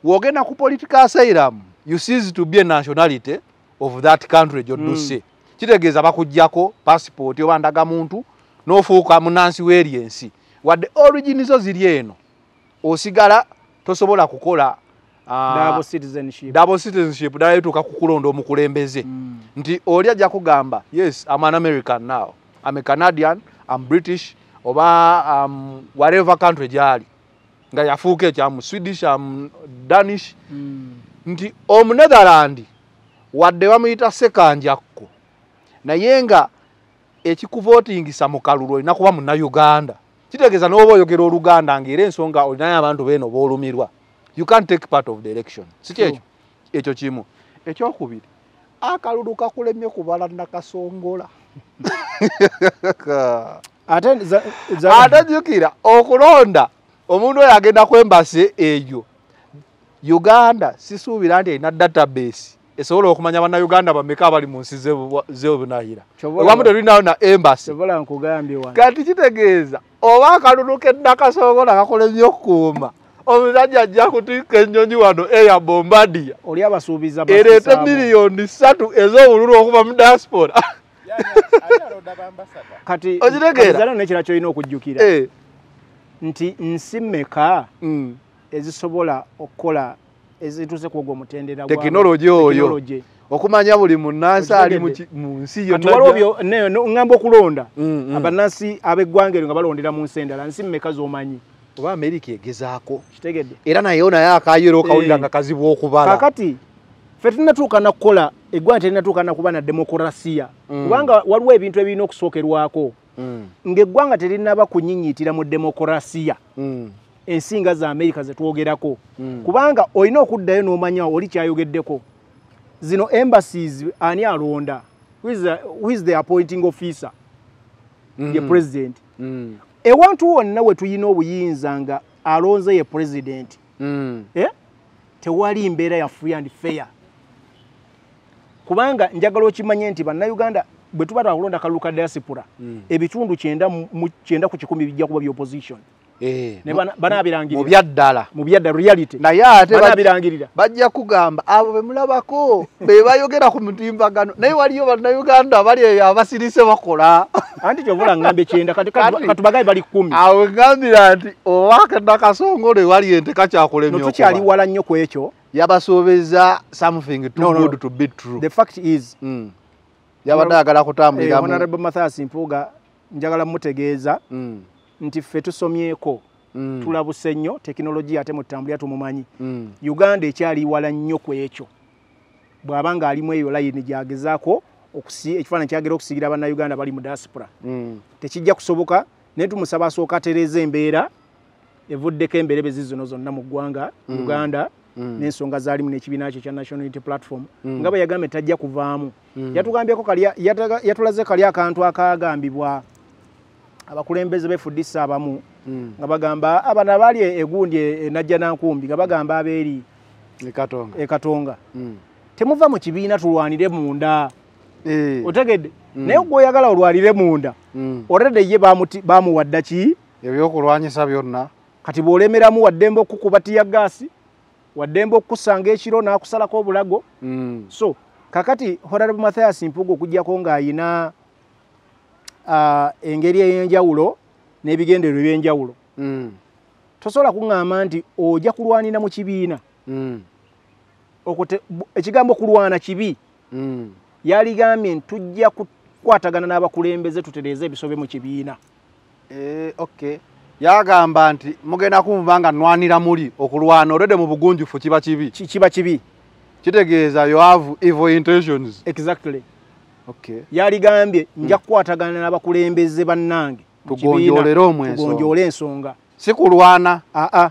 wogenda ku political asylum you cease to be a nationality of that country gyodduse kitegeeza bakugjako passport oba ndagamuntu n'ofuuka munansi w'eri ensi wadde origin zo ziri eno osigala tosobola kukola ah, double citizenship. double citizenship naye tuuka kukulonda omukulembeze. Mm. nti oli ajja kugamba yes I'm an american now. I'm a canadian I'm british oba um, whatever country gyali. Nga yafuuka ekyo am swedish am danish. Mm. nti omunetherland wadde bamuyita sekanjakko naye nga ekikuvotingisa mu kalulu olina kuba munnauganda kitegeeza n'oba oyogera oluganda ngaera ensonga olinayo abantu beeno boolumirwa you can't take part of the election. Si kyekyo? Ekyo kimu. Ekyokubiri akalulu kakulemye kubala nakasongola. Ate jjukira okulonda omuntu oyo agenda kwembase eyo. Uganda sisuubira nti erina database esobola okumanya bannayuganda bameka abali mu nsi z'ebu- z'obunayira Kyobola- obamu terulinawo na embasi kati kitegeeza oba akalulu kennakasongola kakolemye okukuuma omusajja ajja kutika ennyonyi wano eya abasuubiza ereete miliyoni ssatu ez'obululu okuva mu diaspora. Kati Okitegeera? nekira kyolina okujjukira. Eh, nti nsi mmeka mm. ezisobola okukola ezituuse ku ogwo omutendera Tekinologi oyo. okumanya buli munansi ali mu nsi kati waliwo yonna byo- ne- no- ŋŋamba okulonda. Mm, mm. abannansi ab'eggwanga eryo nga balondera mu nsi endala nsi mmeka z'omanyi? Oba amerika egezaako? Kitegedde. Era nayeyo naye akayera okawulira Eh. nga kazibu okubala. Kakati ffe tulinatuuka nakukola eggwanga terinatuuka nakuba na demokurasiya Mm. kubanga waliwo ebintu ebirina okusookerwako. Ng'eggwanga terinaba kunyinyiitira mu demokurasiya ensinga za amerika zetwogerako mm. kubanga olina okuddayo n'omanya oli kyayogeddeko. Zino embassies ani alonda? Who is the- appointing officer? Ye Mm, president. Mm, ewantu wonna we tuyina obuyinza nga alonze ye president. Eh? tewali mbeera ya free and fair. Kubanga njagala okimanye nti bannayuganda bwe tuba twakulonda kalulu ka diaspora ebitundu kyenda ku kikumi bijja kuba byopposition Eh, ne mu- bana- mu byaddala. Mu byadda reality. Naye ate banaabirangirira. bajja kugamba abo bemulabako be bayogera ku mutimbagano. Naye waliyo bannayuganda abali eyo abasirise bakola. Anti kyovula ŋŋambe kyenda katubagaye bali kumi. Awo ngambira nti oba kenakasongole wali ente no kakyakulemya tukyali wala nnyo ku ekyo. Yabasoobeza something too No, no, good to be true. The fact is Mm. yabadde ayagala eh, kutambulira mu honorable mathas mpuuga njagala mutegeeza Mm, nti ffe tusomyeko mm, tulabuse nnyo tekinologiya ate mutambulira tumumanyi. Mm, uganda ekyali wala nnyo ku ekyo. Bw'aba nga alimu eyo layini gyagezaako ekifaananyi kyagera okusigira bannayuganda bali mu diaspora. Mm, tekijja kusoboka naye tumusaba asooka atereeza embeera evuddeko emberebezi zino zonna mu ggwanga Mm. uganda mm, n'ensonga zaalimu n'ekibiina kye kya national unity platform. Mm. nga bwe yagambye tajja kuvaamu. Mm. yatugambyeko kali yatulaze kali akantu akagambibwa abakulembeze befudisa abamu Mm. nga bagamba abano abaali egundi e- enajja nankumbi nga bagamba abeeri Ni katonga. e katonga. Mm. temuva mu kibiina tulwanire munda. Otegedde? Mm. naye gweoyagala olwanire munda. Olredde ye bamuwadda ki? Ebyokulwanyisa byonna. Kati bw'olemeramu waddembe okukuba tiya gaasi waddembe okukusanga ekiro n'akusalako obulago. So kakati honorable mathias mpuga okugjako ng'ayina ah, engeri ey'enjawulo n'ebigendererwa ebyenjawulo. Mm, tosobola kuŋŋamba nti ojja kulwanira mu kibiina. Mm, bu- ekigambo kulwana kibi mm. yaligambye nti tujja kukwatagana n'abakulembeze tutereeze ebisobe mu kibiina. Eh, okay yagamba nti mugenda kumva nga nwanira muli okulwana olwedde mu bugunjufu kiba kibi. Ki- kiba kibi. Kitegeeza you have evil intentions. Exactly yaligambye nja kukwatagana n'abakulembeze bannange. Tugonjoole ensonga. Si kulwana aa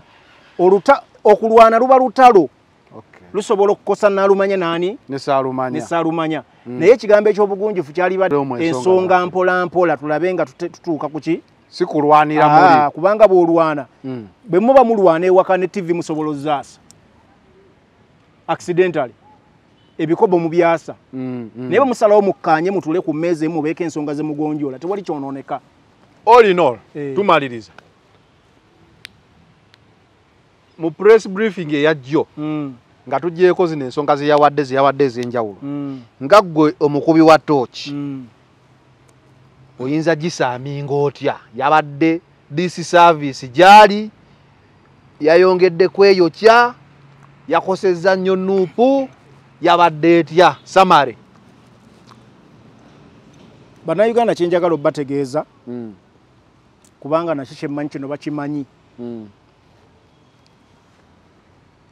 okulwana luba lutalo. Okay. lusobola okukosa naalumanya naani ne saalumanya ne saalumanya naye ekigambo ekyobugunjufu kyali ba- Omu ensonga mpola mpola tulabe nga tutuuka ku ki? Si kulwanira Ah, muli. kubanga bw'olwana. Mm. bwe muba mulwana ewaka ne tv musobola ozaasa accidentally ebikobo mubyasa Mm, mm. naye bwemusalawo mukkanye mutule ku mmeeza emu mubeeko ensonga ze mugonjoola. Tewali kyonooneka in all Eh. tumaliriza. Mu press briefing eyajjo Mm, nga tugyeko zino ensonga zeyawadde zeyawadde ez'enjawulo nga ggwe omukubi wa tooki oyinza gisaaminga otya? Yabadde dc service gyali yayongedde kweyokya yakosezza nnyo nuupu yabadde etya samare bannayuganda kyenjagala obbategeeza mm. kubanga nakyo kyemmanyi kino bakimanyi mm.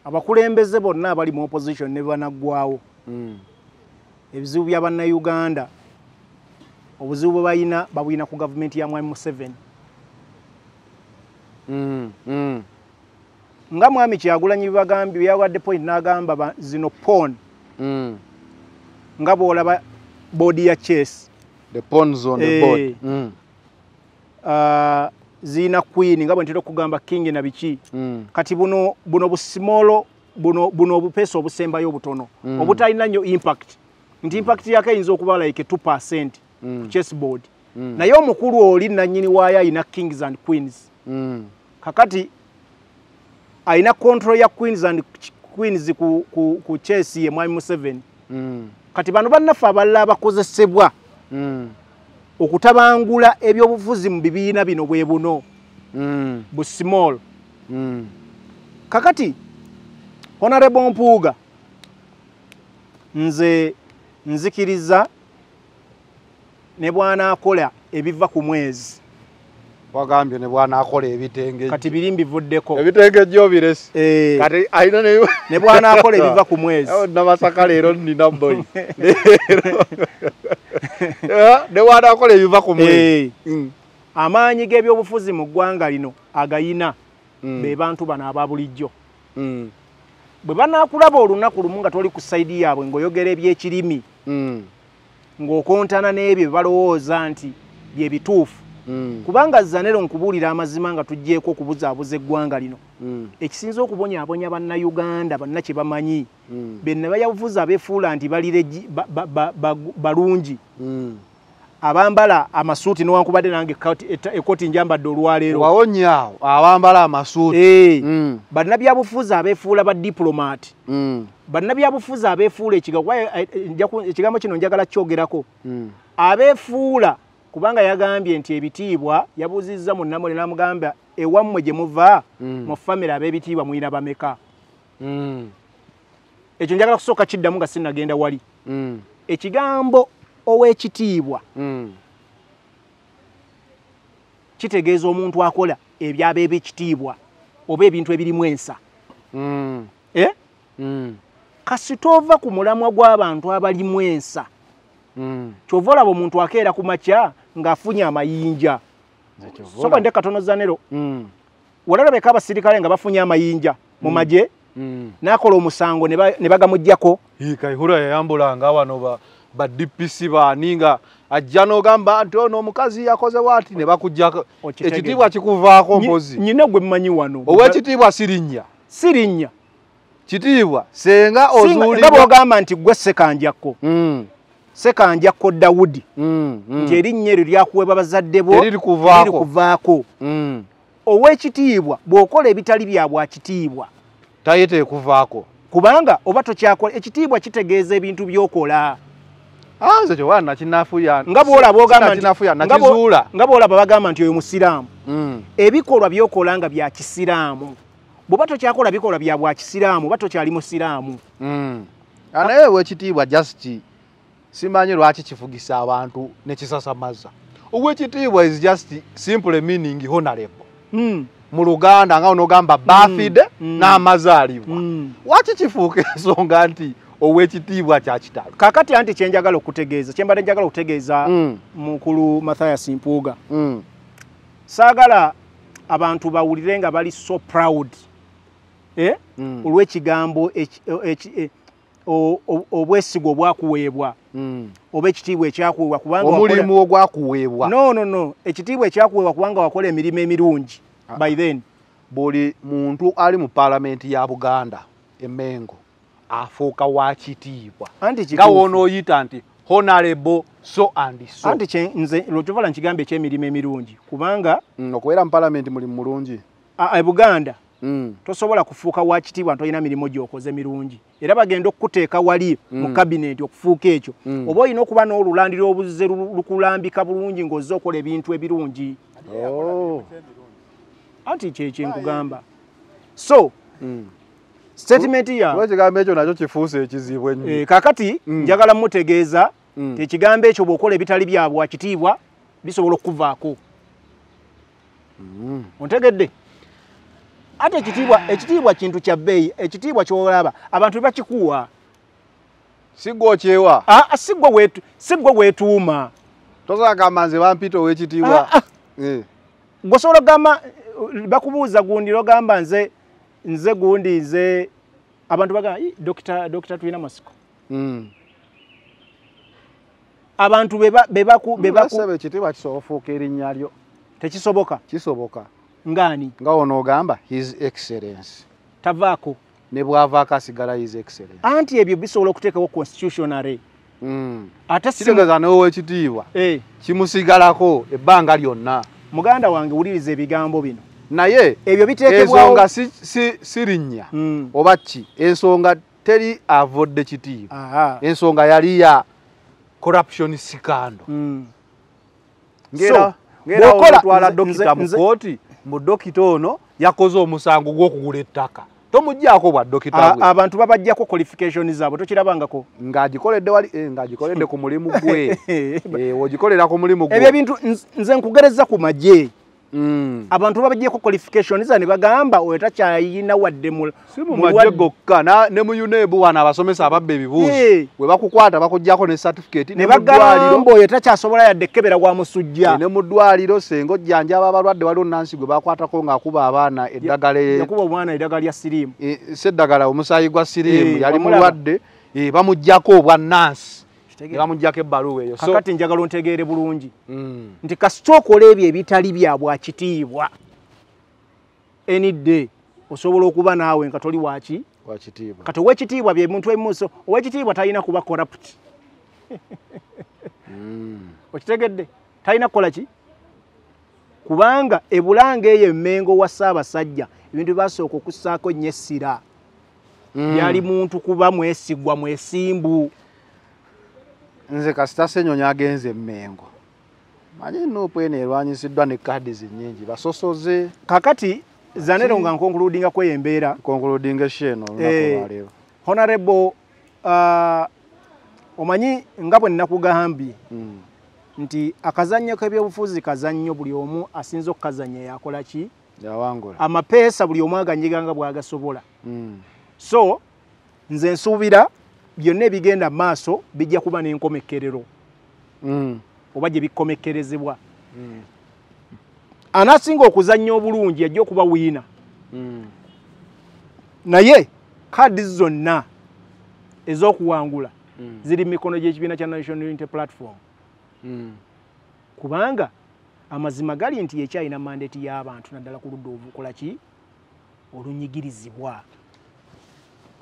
abakulembeze bonna abali mu opposition ne banaggwawo mm. ebizibu bya bannayuganda obuzibu bwe balina babulina ku gavumenti ya mwami museveni nga mwami kyagulanyi byebagambi byawadde point n'agamba ba- zino pon mm. Nga bwolaba boodi ya chess the pawns on the Eh. board mm. uh, ziina queen nga bwe ntera okugamba king na biki mm. kati buno buno busimolo buno buno obupeesa obusembayo obutono Mm. obutalina nnyo impact nti impact yako eyinza okuba like 2 percent Mm. chessboard Mm. naye omukulu oli nannyini waayo ayina kings and queens Mm. kakati ayina control ya queens and queens ku, ku, ku chess ye mwami museveni Mm. kati bano bannaffe abalala abakozesebwa Mm. okutabangula ebyobufuzi mu bibiina bino bwe buno Mm. bu small Mm. kakati honorable mpuuga nze nzikiriza ne bwanaakola ebiva ku mwezi wagambye ne bwanaakola ebitenge kati biri mbivuddeko ebitenge jjo biresi Eh, kati alina ne ne bwanaakola ebiva ku mwezi namasaka leero nina boyi Eh, ne bwanaakola ebiva ku mwezi Eh, Mm. amaanyi g'ebyobufuzi mu ggwanga lino agayina Mm. be bantu bano aba bulijjo Mm. bwe banaakulaba olunaku lumu nga toli ku sayidi yaabwe ng'oyogera ebyekirimi Mm. ng'okontana n'ebyo bye balowooza nti bye bituufu. Kubanga zanero nkubuulira amazima nga tuggyeko okubuzaabuza eggwanga lino Mm. ekisinza okubonyaabonya bannayuganda bonna kye bamanyi Mm. benne bayabufuzi abeefuula nti baliregi ba- ba- ba- ba- balungi Mm. abambala amasuuti newankubadde nange ekoti njambadde olwaleero wawonyaawo abambala amasuuti Eh, Mm. bannabyabufuzi abeefuula ba diplomaati Mm. bannabyabufuzi abeefuula ekigambo eh, eh, ekigambo kino njagala kyogerako Mm. abeefuula kubanga yagambye nti ebitiibwa yabuuzizza mu namule n'amugamba ewammwe gye muva Mm. mu famire ab'ebitiibwa mulina bameka Mm. ekyo njagala kusooka kiddamu nga sinnagenda wali Mm. ekigambo ow'ekitiibwa kitegeeza omuntu akola ebyaba eb'ekitiibwa oba ebintu ebirimu ensa Mm. eh? Mm. kasita ova ku mulamwa gw'abantu abalimu ensa kyova olaba omuntu akeera ku makya ng'afunye amayinja. Soka nde katono zanero Mm. walalabeka abasirikale nga bafunye amayinja mu magye Mm. n'akola omusango ne ba- ne bagamugjako kaihura yayambulanga wano ba ba DPC baani nga ajja n'ogamba nti ono omukazi yakoze waati ne bakujjako ekitiibwa kikuvaako mpozi. nyina gwe mmanyi wano. Ow'ekitiibwa sirinnya? Sirinnya. Kitiibwa? Senga ozuulibwa? bw'ogamba nti gwe sekanjakko Mm, sekanjakko dawudi. Mm, mm. nti erinnya eryo lyakuweebwa bazadde bo Teriri kuvaako. teriri kuvaako Mm. ow'ekitiibwa bw'okola ebitali bya bwa kitiibwa. Tayita ekuvaako kubanga oba tokyakola ekitiibwa kitegeeza ebintu by'okola. Ah, nze kyowa nakinafuya nga bw'olaba bagamba nti oyo musiraamu ebikolwa by'okola nga bya kisiraamu. Bw'oba tokyakola bikolwa bya bwa kisiraamu oba tokyali musiraamu. Naye ow'ekitiibwa just simanyi lwaki kifugisa abantu nekisasamaza ow'ekitiibwa is just simple meaning honorable. Mm, mu luganda nga onogamba bafide mm. n'amazaalibwa. Mm. waki kifuuka ensonga nti ow'ekitiibwa kyakitalo kaakati anti kyenjagala okutegeeza kyembadde njagala okutegeeza Mm, mukulu mathayas mpuuga. Mm, saagala abantu bawulire nga bali so proud eh? Mm. olw'ekigambo eki- eki- o- o- obwesigo obwakuweebwa Mm. oba ekitiibwa ekyakuweebwa kubanga wakola- omulimu ogwakuweebwa no no no ekitiibwa ekyakuweebwa kubanga wakola emirimu emirungi Ah. by then buli muntu ali mu paalamenti ya buganda emengo afuuka wa kitiibwa nga kituufu. wonooyita nti honorable so and so anti nze lwekyovala nkigambo ekyemirimu emirungi kubanga Mm, okubeera mu paalamenti mulimu mulungi a- e buganda. Tosobola kufuuka wakitiibwa ntolina mirimu gyokoze mirungi era bagenda okukuteeka wali mu Mm. kabineeti okufuuka ekyo Mm. oba olina okuba n'olulandiro obuzze lu- lukulambika bulungi ng'ozze okola ebintu ebirungi Oh. anti kyekye nkugamba so Mm. statement ya Kuba ekigambo ekyo nakyo kifuuse ekizibu ennyo eh, kakati Mm. njagala mutegeeza Mm. nti ekigambo ekyo bw'okola ebitali bya bwakitiibwa bisobola okuvaako Mm. ontegedde ate ekitiibwa ekitiibwa kintu kya bbeeyi ekitiibwa kyolaba abantu bebakikuwa si gwe okyewa? Ah, si gwe wetu- si gwe wetuuma. Tosobola gamba nze bampita ow'ekitiibwa. Eh. gwosobola ogamba bakubuuza gundi logamba nze nze gundi nze abantu bagamba "Ih, dokita dokita tulina masiko. Mm. abantu beba- bebaku bebaku Sebe ekitiibwa kisobola ofuuka erinnya lyo. Tekisoboka. Kisoboka ngaani? Nga wonoogamba his excellence tavaako? Ne bwavaako asigala his excellence anti ebyo bisobola okuteekawo constitutionary Mm. ate kitegeeza n'owekitiibwa. Eh, kimusigalako ebbanga lyonna. Muganda wange wuliriza ebigambo bino. Naye ebyo biteekebwawo ensonga si, linnya. Mm. oba ki? Ensonga teri avodde kitiibwa. Ensonga yali ya corruption sikando. Mm. ngera bw'okola- nze- mu kooti mu dokita ono yakoze omusango gw'okugula ettaka. Tomuggyako bwa dokita A- gwe abantu babajjako qualification zaabwe tokirabangako ng'agikoledde wali eh, ng'agikoledde ku mulimu gwe. Eh, ogikolera ku mulimu ebyo gwe ebintu nz- nze nkugereza ku magye. Abantu babajjeko qualification za ne bagamba oyo takyayina wadde mu- si mu mulwadde. magye gokka na- ne mu unebu wano abasomesa ababba ebibuuzo. Eh. bwe bakukwata bakuggyako ne certificate ne ne mu ddwaliro. bagamba oyo takyasobola yadde kebera wa musujja. Ne mu ddwaliro senga ojjanjaba abalwadde waliwo nansi gwe bakwatako ng'akuba abaana eddagala e- yakuba omwana eddagala lya siriimu. E- si eddagala omusaayi gwa siriimu Eh, yali wamulaba. mulwadde. Eh, bamuggyako obwa nansi ne bamuggyako ebbaluwa eyo. Kakati njagala ontegeere bulungi. Mm. nti kasita okola ebyo ebitali bya bwakitiibwa enidde osobola okuba naawe nga toli waki kati owekitiibwa bye muntu emuso owekitiibwa talina kuba corrupt. Mm. okitegedde talina kukola ki? Kubanga ebulanga eyo emmengo wa ssaabasajja ebintu basooka okussaako nnyo essira Mm. yali muntu kuba mwesigwa mwesimbu nze kasita senyonyi agenze emmengo. Manyi nuupu eno erwanyisiddwa ne kaadizi nnyingi basosoze. Kakati zanero nga nkonkuludinga kweyo embeera konkuludinga esheno olunaku Eh. honorable uh, omanyi nga bwe nnakugambye Mm. nti akazannyo k'ebyobufuzi kazannyo buli omu asinza okukazanya yakola ki? Yawangula. Amapeesa buli omu aganyiga nga bw'agasobola. Mm. so nze nsuubira byonna ebigenda maaso bijja kuba n'enkomekerero. Mm. oba gye bikomekerezebwa Mm. anaasinga okuzannya obulungi ajja okuba wiina. Mm. naye kaadi zonna ez'okuwangula ziri mu mikono gy'ekibiina kya national unity platform. Kubanga amazima gali nti yekyalina mandeeti y'abantu naddala ku ludda obukola ki? Olunyigirizibwa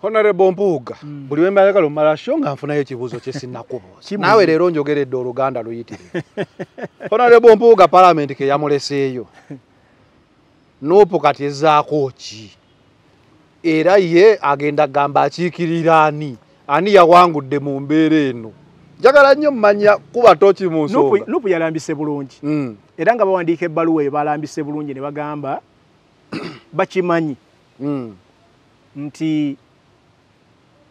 honorable mpuuga Mm. buli wembayagala omala sho nga nfunayo ekibuuzo kye sinnakubuuza Kibuuze. naawe leero njogeredde oluganda luyitirivu honorable mpuuga palamenti ke yamuleseeyo nuupu kati ezaako ki era ye agenda gamba akiikirira ani ani yawangudde mu mbeera eno njagala nnyo mmanya kuba toki mu nsonga nupu yalambise bulungi Mm. era nga bawandiika ebbaluwa eyo balambise bulungi ne bagamba bakimanyi Mm. nti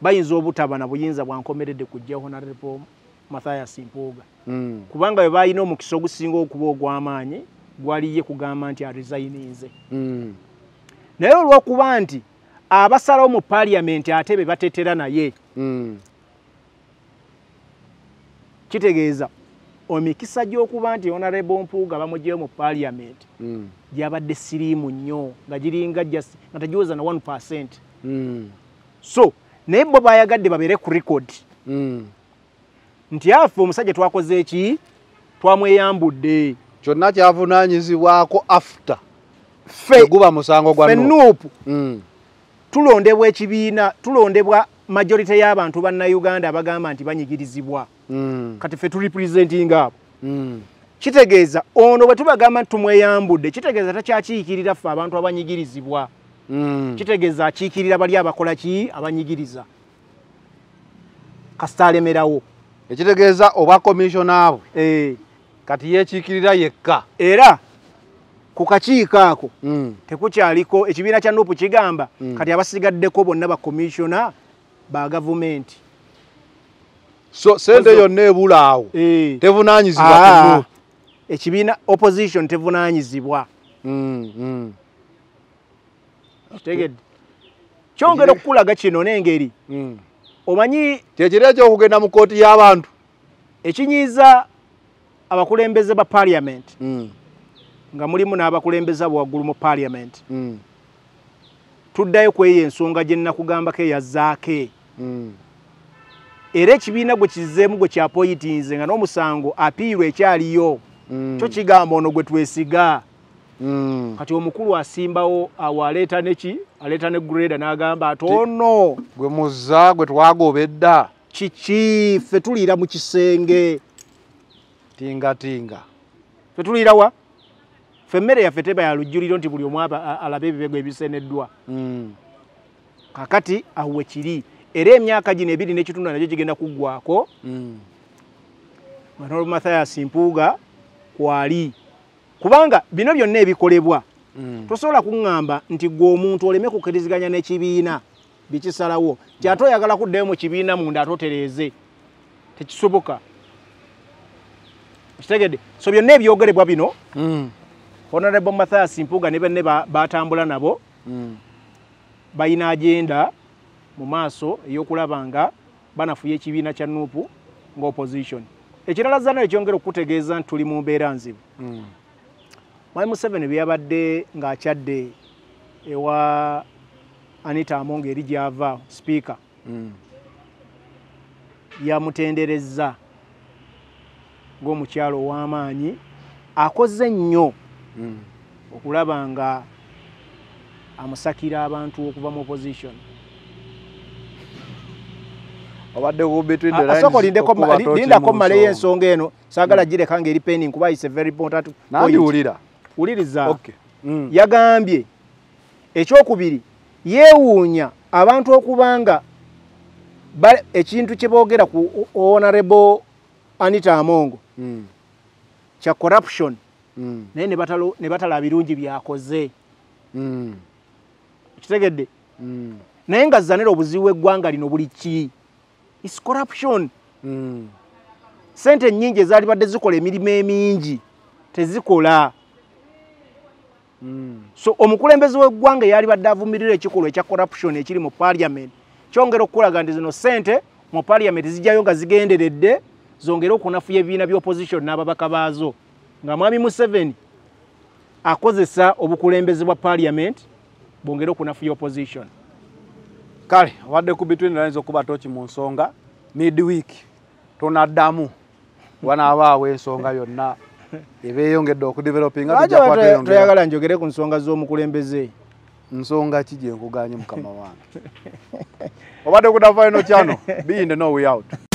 bayinza obutaba na buyinza bwankomeredde kujja honorable mathias mpuuga Mm. kubanga bwe balina omukisa ogusinga okuba ogw'amaanyi gwaliye kugamba nti aresigninze Mm. naye olw'okuba nti abasalawo mu paliamenti ate be batetera naye Mm. kitegeeza emikisa gy'okuba nti honorable mpuuga bamugyeyo mu paliamenti Mm. gyabadde siriimu nnyo nga giringa just nga tegiweza na 1 percent Mm. so naye bo bayagadde babeere ku record Mm. nti afe omusajja twakoze eki twamweyambudde kyonna kyavunaanyizibwako after teguba musango gwa Nuupu. nuupu Mm. tulondebwa ekibiina tulondebwa majority y'abantu bannayuganda abagamba nti banyigirizibwa Mm. kati ffe turepresenting abo kitegeeza ono bwe tubagamba nti tumweyambudde kitegeeza takyakiikirira ffe abantu abanyigirizibwa. Kitegeeza akiikirira bali abakola ki? Abanyigiriza. Kasita alemerawo. Ekitegeeza obwa komishona bwe Eh, kati yeekiikirira yekka. Era ku kakiiko ako Mm. tekukyaliko ekibiina kya nuupu kigamba Mm. kati abasigaddeko bonna bakomishona ba gavumenti. So sente yonna ebula awo. Eh, tevunaanyizibwa ah, ekibiina opposition tevunaanyizibwa. Mm. Mm. Kitegedde kyongera okukulaga kino n'engeri Mm. omanyi kyekiri ekyokugenda mu kooti y'abantu ekinyiiza abakulembeze ba parliament Mm. nga mulimu n'abakulembeze abo waggulu mu parliament Mm. tuddayo ku eyo ensonga gye nnakugambako eyazzaako Mm. era ekibiina gwe kizzeemu gwe kyapoyitinze nga n'omusango apiirwa ekyaliyo kyo kigamba ono gwe twesiga. Kati omukulu asimbawo awo aleeta neki aleeta ne greda n'agamba ati ono gwe muzza gwe twagobedda. Kiki? Ffe tuliira mu kisenge. Tingatinga. Ffe tuliira wa? Ffe emmere yaffe teba ya lujjuliro nti buli omu alabe ebibego ebiseneddwa. Mm. kakati awo we kiri. Era emyaka gino ebiri n'ekitundu nagyo gigenda kuggwako Mm. nga nolmathayas mpuuga kwali kubanga bino byonna ebikolebwa Mm. tosobola kuŋŋamba nti gwe omuntu oleme kukkiriziganya n'ekibiina bikisalawo kyate oyagala kuddayo mu kibiina munda ate otereeze tekisoboka kitegedde so byonna ebyogerebwa bino Mm. honorable mathayas mpuuga ne benne ba- batambula nabo Mm. balina agenda mu maaso ey'okulaba nga banafuya ekibiina kya nuupu nga opposition ekirala zana ekyongera okutegeeza nti tuli mu mbeera nzibu Mm. Mwami museveni byabadde ng'akyadde ewa anita amonga eri gyava sipiika Mm. yamutenderezza ng'omukyalo ow'amaanyi akoze nnyo Mm. okulaba nga amusakira abantu okuva mu opposition obadde ku between the lines asoko lindeko okuba toki lindako mu mmaleyo nsonga. ensonga eno saagala gireka ngeri pending kuba is a very important point. Wuliriza Okay. Mm. yagambye ekyokubiri yeewuunya abantu okubanga ba- ekintu kye boogera ku honorable anita amongo Mm. kya corruption Mm. naye ne batala birungi byakoze Mm. kitegedde Mm. naye nga zanira obuzibu bw'eggwanga lino buli ki is corruption Mm. sente nnyingi ezaali badde zikola emirimu emingi tezikola. So omukulembeze w'eggwanga eyali badde avumirira ekikolwa ekya corruption ekiri mu parliament kyongera okukulaga nti zino sente mu parliament zijjayo nga zigenderedde zongere okunafuya ebibiina by'opposition n'ababaka baazo. Nga mwami museveni akozesa obukulembeze bwa parliament bwongere okunafuya opposition. Kale obadde ku between lines okuba toki mu nsonga midweek tonaddamu. Wanaabaawo ensonga yonna ebeeyongedde okudevelopinga toyagala njogere ku nsonga z'omukulembeze? Nsonga ki gye nkuganye mukama wange? Obadde ku final channel be in the no way out